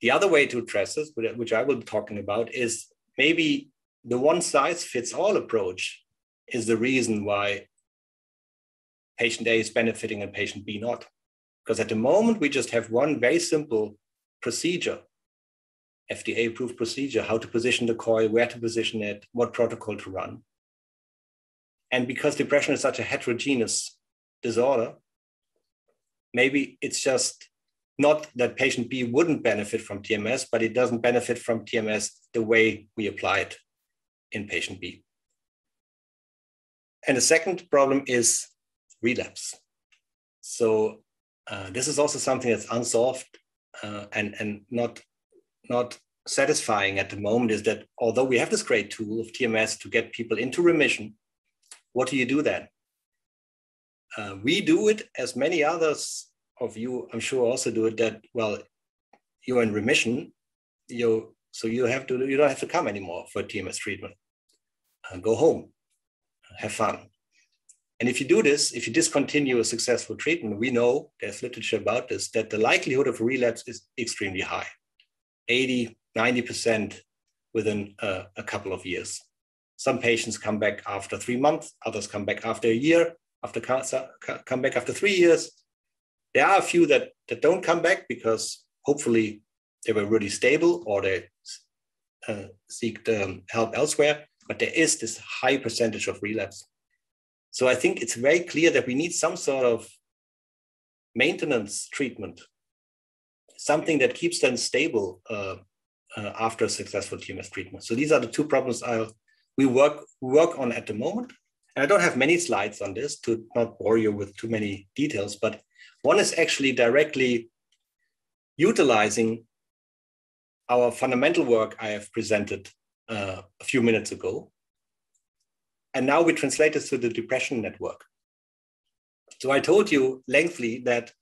the other way to address this, which I will be talking about, is maybe the one size fits all approach is the reason why patient A is benefiting and patient B not. Because at the moment, we just have one very simple procedure FDA approved procedure, how to position the coil, where to position it, what protocol to run. And because depression is such a heterogeneous disorder, maybe it's just not that patient B wouldn't benefit from TMS, but it doesn't benefit from TMS the way we apply it in patient B. And the second problem is relapse. So uh, this is also something that's unsolved uh, and, and not not satisfying at the moment is that although we have this great tool of TMS to get people into remission, what do you do then? Uh, we do it as many others of you, I'm sure, also do it. That well, you're in remission, you so you have to you don't have to come anymore for TMS treatment. Uh, go home, have fun. And if you do this, if you discontinue a successful treatment, we know there's literature about this that the likelihood of relapse is extremely high. 80, 90% within a, a couple of years. Some patients come back after three months, others come back after a year, after come back after three years. There are a few that, that don't come back because hopefully they were really stable or they uh, seek um, help elsewhere, but there is this high percentage of relapse. So I think it's very clear that we need some sort of maintenance treatment something that keeps them stable uh, uh, after successful TMS treatment. So these are the two problems I'll, we work work on at the moment. And I don't have many slides on this to not bore you with too many details, but one is actually directly utilizing our fundamental work I have presented uh, a few minutes ago. And now we translate this to the depression network. So I told you lengthily that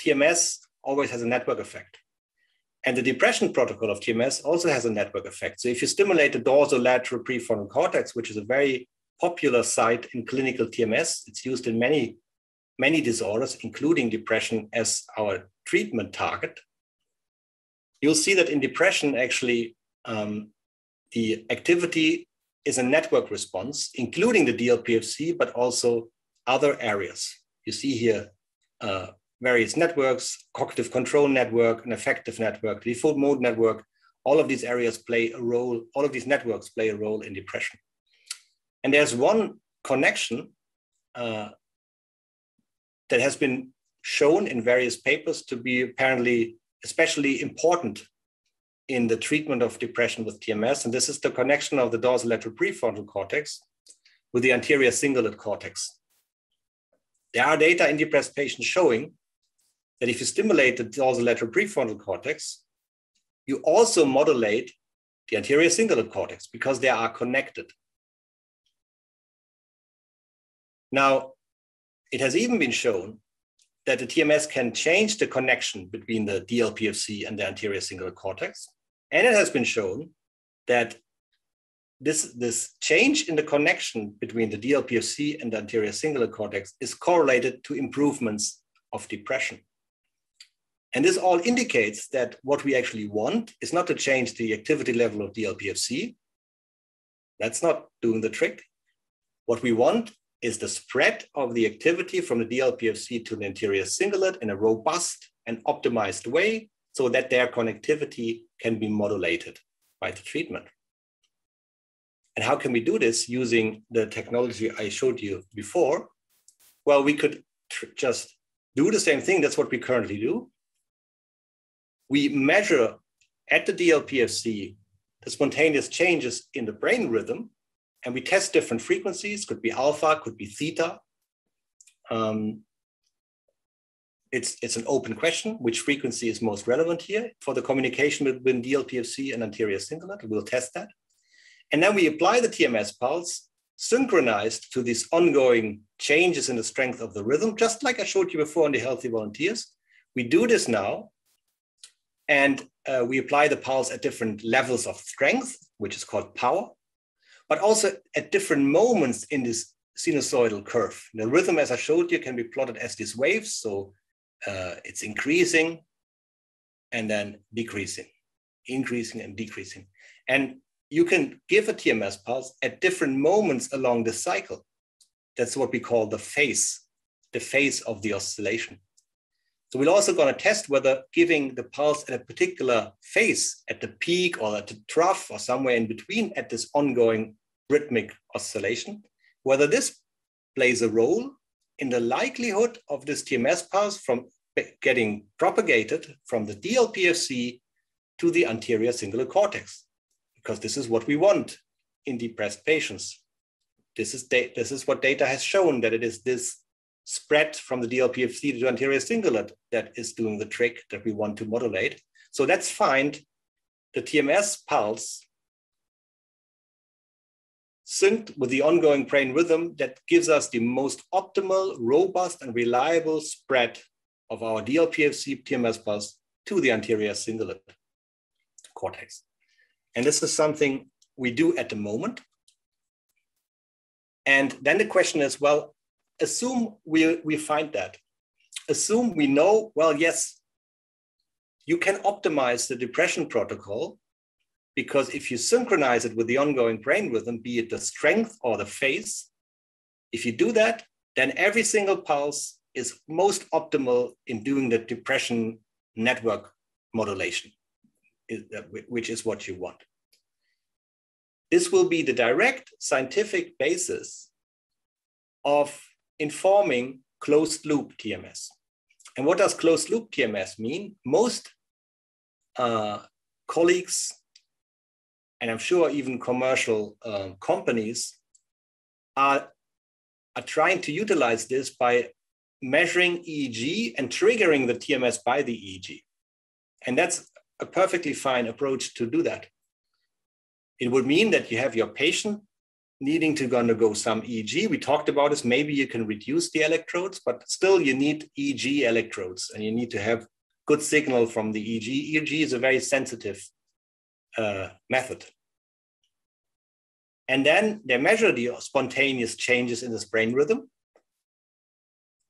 TMS always has a network effect. And the depression protocol of TMS also has a network effect. So if you stimulate the dorsolateral prefrontal cortex, which is a very popular site in clinical TMS, it's used in many, many disorders, including depression as our treatment target. you'll see that in depression, actually, um, the activity is a network response, including the DLPFC, but also other areas. You see here uh, various networks, cognitive control network, an affective network, default mode network. All of these areas play a role, all of these networks play a role in depression. And there's one connection uh, that has been shown in various papers to be apparently especially important in the treatment of depression with TMS. And this is the connection of the dorsolateral prefrontal cortex with the anterior cingulate cortex. There are data in depressed patients showing that if you stimulate the dorsolateral prefrontal cortex, you also modulate the anterior cingulate cortex because they are connected. Now, it has even been shown that the TMS can change the connection between the DLPFC and the anterior cingulate cortex. And it has been shown that this, this change in the connection between the DLPFC and the anterior cingulate cortex is correlated to improvements of depression. And this all indicates that what we actually want is not to change the activity level of DLPFC. That's not doing the trick. What we want is the spread of the activity from the DLPFC to the anterior cingulate in a robust and optimized way so that their connectivity can be modulated by the treatment. And how can we do this using the technology I showed you before? Well, we could just do the same thing. That's what we currently do. We measure at the DLPFC the spontaneous changes in the brain rhythm and we test different frequencies, could be alpha, could be theta. Um, it's, it's an open question, which frequency is most relevant here for the communication between DLPFC and anterior cingulate. We'll test that. And then we apply the TMS pulse synchronized to these ongoing changes in the strength of the rhythm, just like I showed you before on the healthy volunteers. We do this now, and uh, we apply the pulse at different levels of strength, which is called power but also at different moments in this sinusoidal curve. The rhythm, as I showed you, can be plotted as these waves. So uh, it's increasing and then decreasing, increasing and decreasing. And you can give a TMS pulse at different moments along the cycle. That's what we call the phase, the phase of the oscillation. So we're also going to test whether giving the pulse at a particular phase, at the peak or at the trough or somewhere in between at this ongoing rhythmic oscillation, whether this plays a role in the likelihood of this TMS pulse from getting propagated from the DLPFC to the anterior cingulate cortex, because this is what we want in depressed patients. This is, this is what data has shown that it is this spread from the DLPFC to the anterior cingulate that is doing the trick that we want to modulate. So let's find the TMS pulse synced with the ongoing brain rhythm that gives us the most optimal, robust, and reliable spread of our DLPFC TMS pulse to the anterior cingulate cortex. And this is something we do at the moment. And then the question is, well, assume we, we find that. Assume we know, well, yes, you can optimize the depression protocol because if you synchronize it with the ongoing brain rhythm, be it the strength or the phase, if you do that, then every single pulse is most optimal in doing the depression network modulation, which is what you want. This will be the direct scientific basis of informing closed loop TMS. And what does closed loop TMS mean? Most uh, colleagues and I'm sure even commercial uh, companies are, are trying to utilize this by measuring EEG and triggering the TMS by the EEG. And that's a perfectly fine approach to do that. It would mean that you have your patient needing to undergo some EEG. We talked about this. Maybe you can reduce the electrodes, but still you need EEG electrodes and you need to have good signal from the EEG. EEG is a very sensitive uh, method. And then they measure the spontaneous changes in this brain rhythm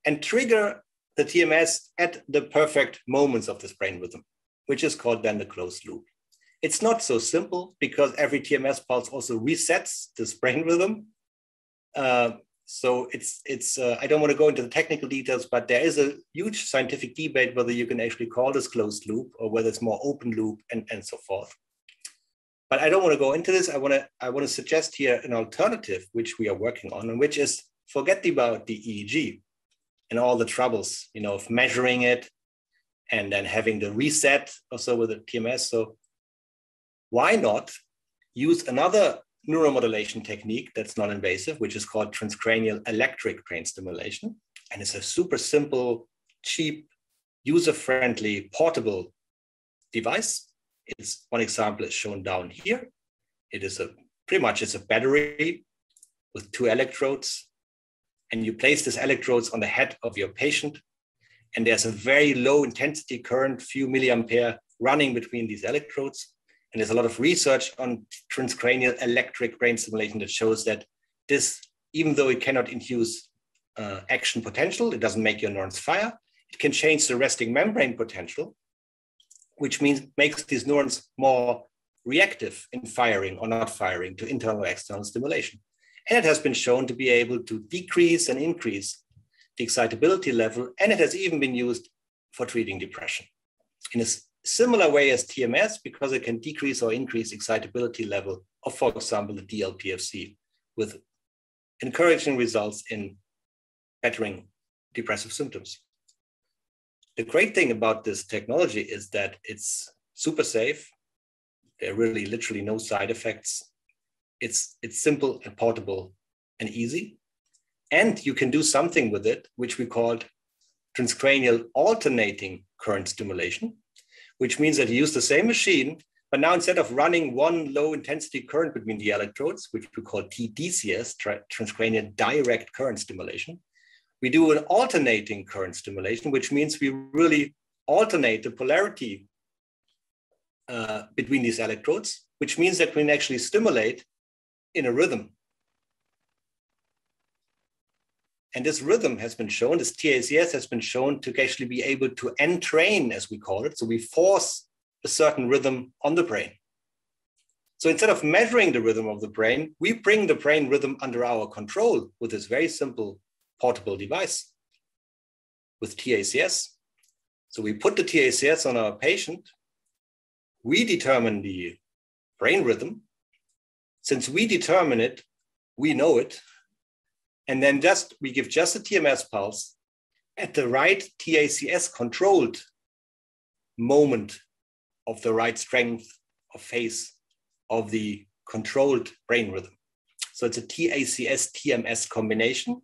and trigger the TMS at the perfect moments of this brain rhythm. which is called then the closed loop. It's not so simple because every TMS pulse also resets this brain rhythm. Uh, so it's it's uh, I don't want to go into the technical details, but there is a huge scientific debate whether you can actually call this closed loop or whether it's more open loop and, and so forth. But I don't want to go into this. I want to I want to suggest here an alternative which we are working on, and which is forget about the EEG and all the troubles, you know, of measuring it and then having the reset also with the TMS. So why not use another neuromodulation technique that's non-invasive, which is called transcranial electric brain stimulation. And it's a super simple, cheap, user-friendly, portable device. It's one example is shown down here. It is a pretty much it's a battery with two electrodes. And you place these electrodes on the head of your patient. And there's a very low intensity current, few milliampere running between these electrodes. And there's a lot of research on transcranial electric brain stimulation that shows that this, even though it cannot induce uh, action potential, it doesn't make your neurons fire, it can change the resting membrane potential, which means makes these neurons more reactive in firing or not firing to internal or external stimulation. And it has been shown to be able to decrease and increase the excitability level, and it has even been used for treating depression. In a similar way as TMS because it can decrease or increase excitability level of, for example, the DLPFC with encouraging results in bettering depressive symptoms. The great thing about this technology is that it's super safe. There are really literally no side effects. It's, it's simple and portable and easy. And you can do something with it, which we called transcranial alternating current stimulation, which means that you use the same machine, but now instead of running one low intensity current between the electrodes, which we call TDCS, transcranial direct current stimulation, we do an alternating current stimulation, which means we really alternate the polarity uh, between these electrodes, which means that we can actually stimulate in a rhythm. And this rhythm has been shown, this TACS has been shown to actually be able to entrain, as we call it. So we force a certain rhythm on the brain. So instead of measuring the rhythm of the brain, we bring the brain rhythm under our control with this very simple portable device with TACS. So we put the TACS on our patient. We determine the brain rhythm. Since we determine it, we know it, and then just we give just a TMS pulse at the right TACS controlled moment of the right strength of phase of the controlled brain rhythm. So it's a TACS TMS combination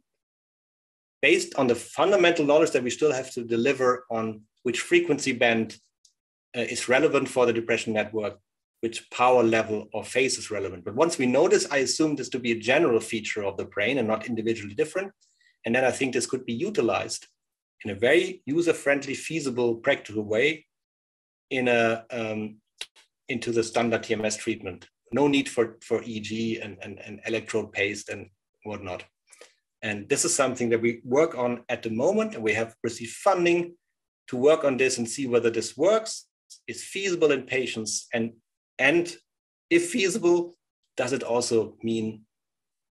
based on the fundamental knowledge that we still have to deliver on which frequency band uh, is relevant for the depression network which power level or phase is relevant. But once we know this, I assume this to be a general feature of the brain and not individually different. And then I think this could be utilized in a very user-friendly, feasible, practical way in a um, into the standard TMS treatment. No need for, for EEG and, and, and electrode paste and whatnot. And this is something that we work on at the moment, and we have received funding to work on this and see whether this works, is feasible in patients, and and if feasible, does it also mean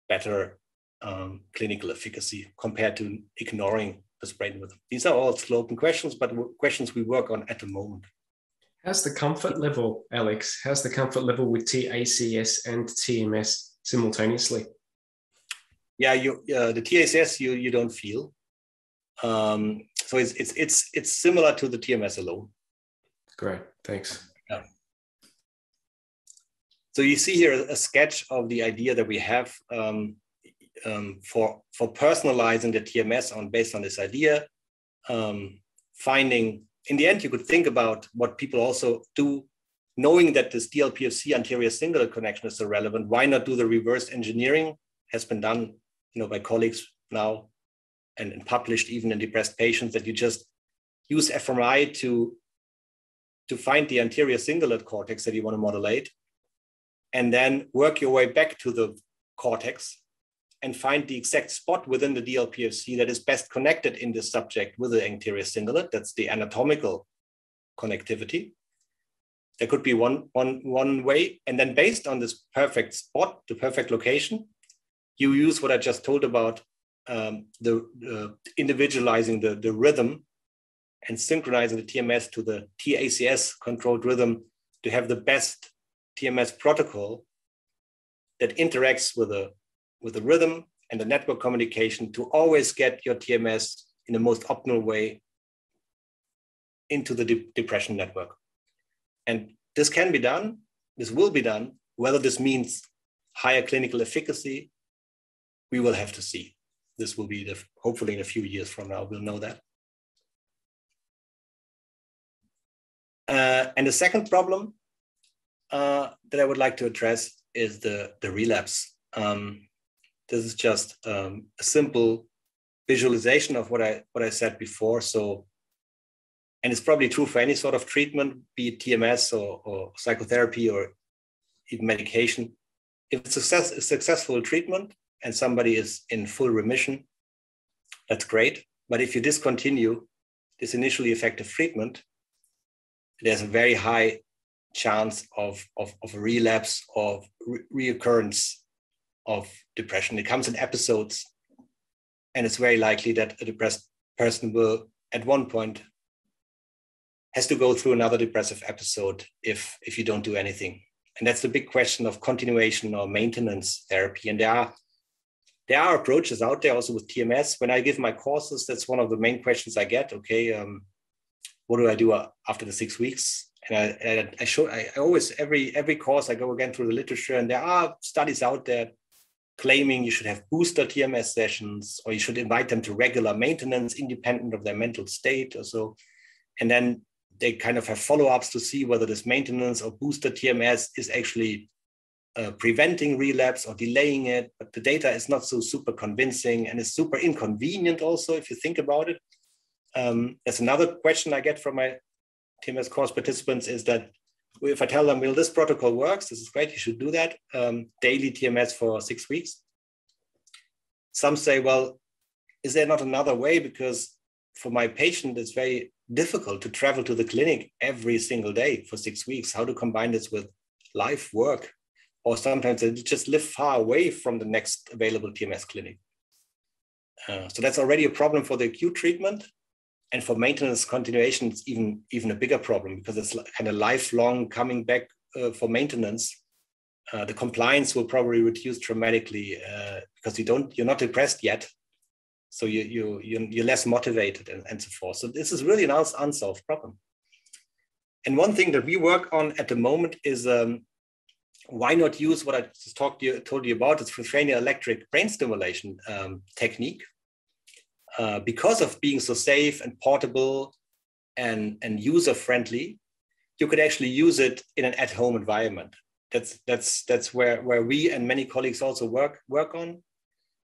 better um, clinical efficacy compared to ignoring the brain rhythm? These are all slope questions, but questions we work on at the moment. How's the comfort level, Alex? How's the comfort level with TACS and TMS simultaneously? Yeah, you uh, the TACS you you don't feel. Um, so it's it's it's it's similar to the TMS alone. Great, thanks. Yeah. So you see here a sketch of the idea that we have um, um, for, for personalizing the TMS on based on this idea, um, finding, in the end, you could think about what people also do, knowing that this DLPFC anterior cingulate connection is so relevant, why not do the reverse engineering has been done you know, by colleagues now and, and published even in depressed patients that you just use fMRI to, to find the anterior cingulate cortex that you want to modulate and then work your way back to the cortex and find the exact spot within the DLPFC that is best connected in this subject with the anterior cingulate. That's the anatomical connectivity. there could be one, one, one way. And then based on this perfect spot, the perfect location, you use what I just told about um, the uh, individualizing the, the rhythm and synchronizing the TMS to the TACS controlled rhythm to have the best TMS protocol that interacts with the, with the rhythm and the network communication to always get your TMS in the most optimal way into the de depression network. And this can be done, this will be done. Whether this means higher clinical efficacy, we will have to see. This will be the, hopefully in a few years from now, we'll know that. Uh, and the second problem uh, that I would like to address is the, the relapse. Um, this is just um, a simple visualization of what I, what I said before. So and it's probably true for any sort of treatment, be it TMS or, or psychotherapy or even medication. If it's success, a successful treatment and somebody is in full remission, that's great. But if you discontinue this initially effective treatment, there's a very high chance of, of, of a relapse, of re- reoccurrence of depression. It comes in episodes, and it's very likely that a depressed person will, at one point, has to go through another depressive episode if if you don't do anything and that's the big question of continuation or maintenance therapy and there are there are approaches out there also with tms when i give my courses that's one of the main questions i get okay um, what do i do after the six weeks? And i, and I show I, I always every every course i go again through the literature and there are studies out there claiming you should have booster tms sessions or you should invite them to regular maintenance independent of their mental state or so. And then they kind of have follow-ups to see whether this maintenance or booster TMS is actually uh, preventing relapse or delaying it. But the data is not so super convincing and is super inconvenient also if you think about it. Um, that's another question I get from my TMS course participants is that if I tell them, well, this protocol works, this is great, you should do that, um, daily TMS for six weeks. Some say, well, is there not another way? Because for my patient, it's very difficult to travel to the clinic every single day for six weeks. How to combine this with life work? Or sometimes they just live far away from the next available TMS clinic. Uh, so that's already a problem for the acute treatment. And for maintenance continuation, it's even, even a bigger problem because it's kind of lifelong coming back uh, for maintenance. Uh, the compliance will probably reduce dramatically uh, because you don't, you're not depressed yet, so you, you, you, you're less motivated and, and so forth. So this is really an unsolved problem. And one thing that we work on at the moment is um, why not use what I just talked to you, told you about, this transcranial electric brain stimulation um, technique. Uh, because of being so safe and portable and, and user friendly, you could actually use it in an at-home environment. That's that's that's where where we and many colleagues also work work on.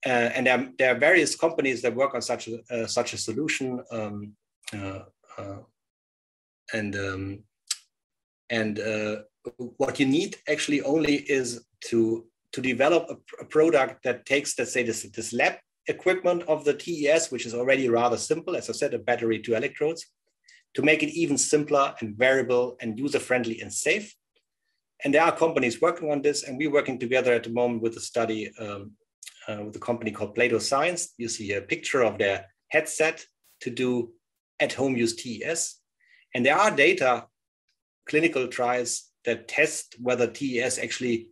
Uh, and there are, there are, various companies that work on such a, uh, such a solution. Um, uh, uh and um, and uh, what you need actually only is to to develop a, a, product that takes, let's say, this, this lab equipment of the TES, which is already rather simple, as I said, a battery, two electrodes, to make it even simpler and variable and user-friendly and safe. And there are companies working on this, and we're working together at the moment with a study um, uh, with a company called Plato Science. You see a picture of their headset to do at-home use TES. And there are data, clinical trials that test whether TES actually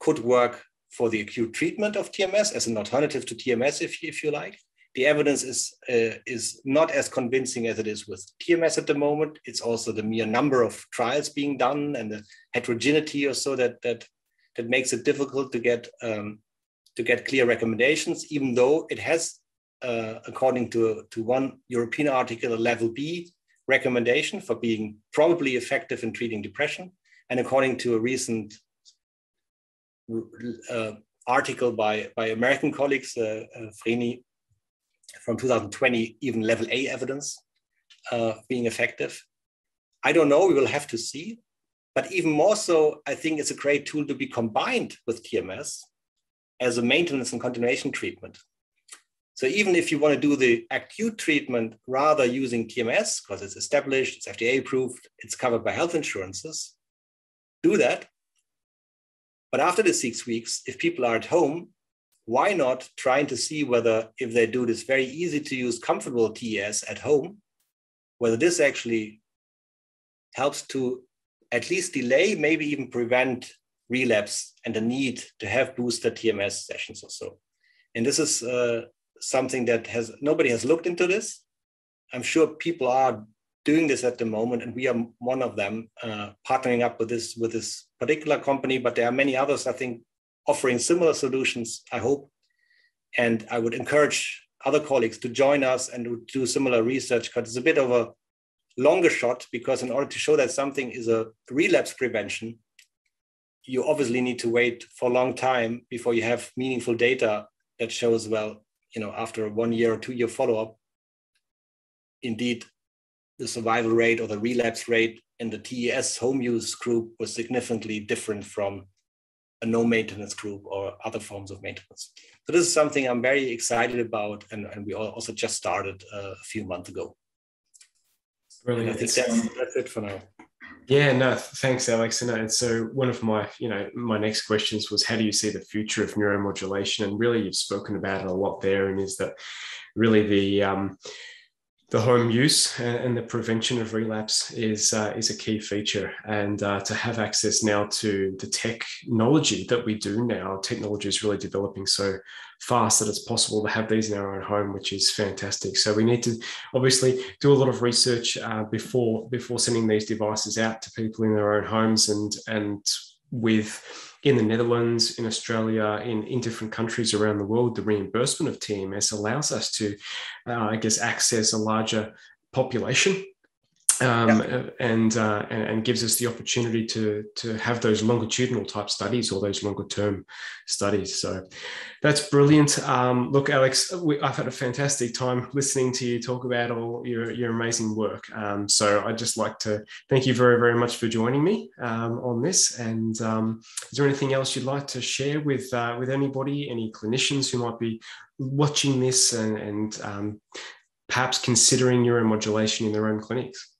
could work for the acute treatment of TMS as an alternative to TMS, if, if you like. The evidence is, uh, is not as convincing as it is with TMS at the moment. It's also the mere number of trials being done and the heterogeneity or so that, that, that makes it difficult to get um, to get clear recommendations, even though it has, uh, according to, to one European article, a level B recommendation for being probably effective in treating depression. And according to a recent uh, article by, by American colleagues, uh, uh, Fregni, from 2020, even level A evidence uh, being effective. I don't know, we will have to see. But even more so, I think it's a great tool to be combined with TMS as a maintenance and continuation treatment. So even if you want to do the acute treatment rather using TMS, because it's established, it's FDA approved, it's covered by health insurances, do that. But after the six weeks, if people are at home, why not trying to see whether if they do this very easy to use, comfortable TES at home, whether this actually helps to at least delay, maybe even prevent relapse and the need to have booster TMS sessions or so. And this is uh, something that has nobody has looked into this. I'm sure people are doing this at the moment, and we are one of them, uh, partnering up with this with this particular company. But there are many others, I think, offering similar solutions. I hope, and I would encourage other colleagues to join us and do similar research because it's a bit of a longer shot. Because in order to show that something is a relapse prevention, you obviously need to wait for a long time before you have meaningful data that shows well, you know, after one year or two year follow up, indeed the survival rate or the relapse rate in the TES home use group was significantly different from a no maintenance group or other forms of maintenance. So this is something I'm very excited about, and, and we also just started uh, a few months ago. Brilliant. And I think that's, that's it for now. Yeah, no, thanks, Alex. And so one of my, you know, my next questions was, how do you see the future of neuromodulation? And really, you've spoken about it a lot there, and is that really the um, the home use and the prevention of relapse is uh, is a key feature, and uh, to have access now to the technology that we do now, technology is really developing so fast that it's possible to have these in our own home, which is fantastic. So we need to obviously do a lot of research uh, before before sending these devices out to people in their own homes, and and with in the Netherlands, in Australia, in, in different countries around the world, the reimbursement of TMS allows us to, uh, I guess, access a larger population um, yeah. and, uh, and, and gives us the opportunity to to have those longitudinal type studies or those longer term studies. So that's brilliant. Um, look, Alex, we, I've had a fantastic time listening to you talk about all your your amazing work. Um, so I'd just like to thank you very very much for joining me um, on this. And um, is there anything else you'd like to share with uh, with anybody, any clinicians who might be watching this and, and um, perhaps considering neuromodulation in their own clinics?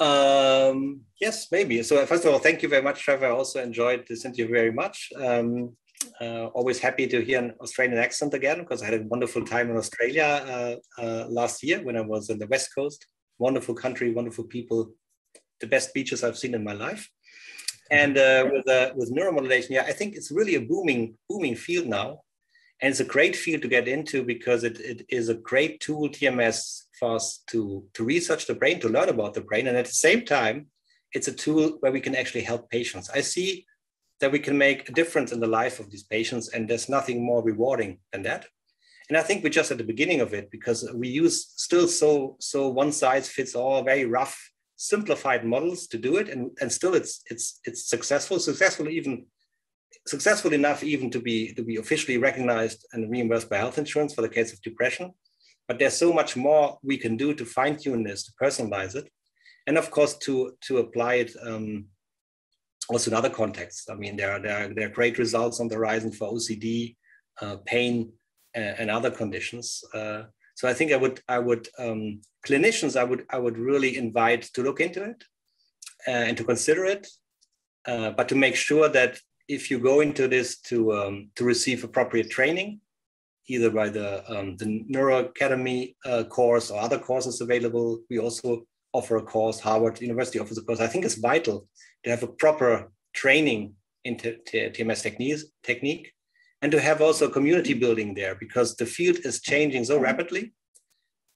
Um, yes, maybe. So first of all, thank you very much, Trevor. I also enjoyed this interview very much. Um, uh, always happy to hear an Australian accent again because I had a wonderful time in Australia uh, uh, last year when I was in the West Coast. Wonderful country, wonderful people, the best beaches I've seen in my life. And uh, with uh, with neuromodulation, yeah, I think it's really a booming booming field now, and it's a great field to get into because it, it is a great tool. TMS us to, to research the brain, to learn about the brain. And at the same time, it's a tool where we can actually help patients. I see that we can make a difference in the life of these patients, and there's nothing more rewarding than that. And I think we're just at the beginning of it because we use still so so one size fits all, very rough, simplified models to do it, and, and still it's it's it's successful, successful even successful enough even to be to be officially recognized and reimbursed by health insurance for the case of depression. But there's so much more we can do to fine tune this, to personalize it, and of course to to apply it um, also in other contexts. I mean, there are there are, there are great results on the horizon for OCD, uh, pain, uh, and other conditions. Uh, so I think I would I would um, clinicians I would I would really invite to look into it uh, and to consider it, uh, but to make sure that if you go into this to um, to receive appropriate training either by the, um, the Neuro Academy uh, course or other courses available. We also offer a course, Harvard University offers a course. I think it's vital to have a proper training in TMS techniques, technique and to have also community building there because the field is changing so rapidly.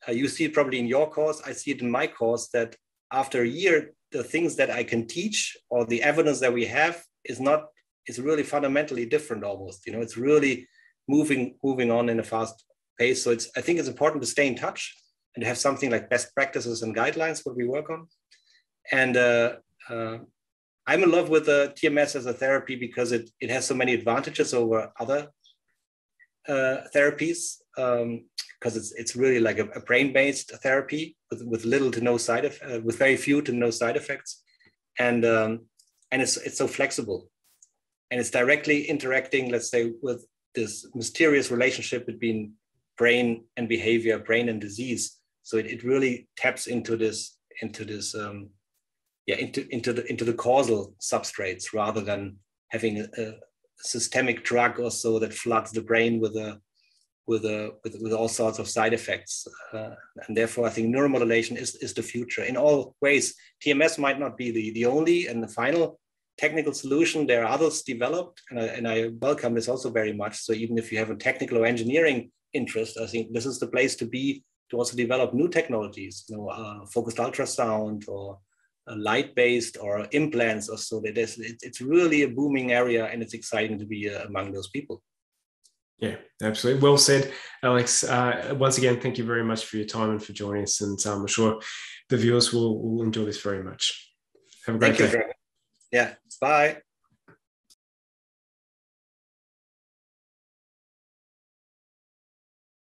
Uh, you see it probably in your course. I see it in my course that after a year, the things that I can teach or the evidence that we have is not, is really fundamentally different almost. You know, it's really moving moving on in a fast pace. So it's I think it's important to stay in touch and have something like best practices and guidelines what we work on. And uh, uh, I'm in love with the TMS as a therapy because it it has so many advantages over other uh, therapies. because um, it's it's really like a, a brain-based therapy with, with little to no side uh, with very few to no side effects, and um, and it's it's so flexible, and it's directly interacting, let's say, with this mysterious relationship between brain and behavior, brain and disease. So it, it really taps into this into this um, yeah into into the into the causal substrates rather than having a, a systemic drug or so that floods the brain with a with a with, with all sorts of side effects uh, and therefore i think neuromodulation is, is the future in all ways tms might not be the, the only and the final technical solution there are others developed and I, and I welcome this also very much so even if you have a technical or engineering interest i think this is the place to be to also develop new technologies you know uh, focused ultrasound or uh, light based or implants or so that it's, it's really a booming area and it's exciting to be uh, among those people yeah, absolutely. Well said, Alex. Uh, once again, thank you very much for your time and for joining us. And um, I'm sure the viewers will, will enjoy this very much. Have a great thank day. Yeah. Bye.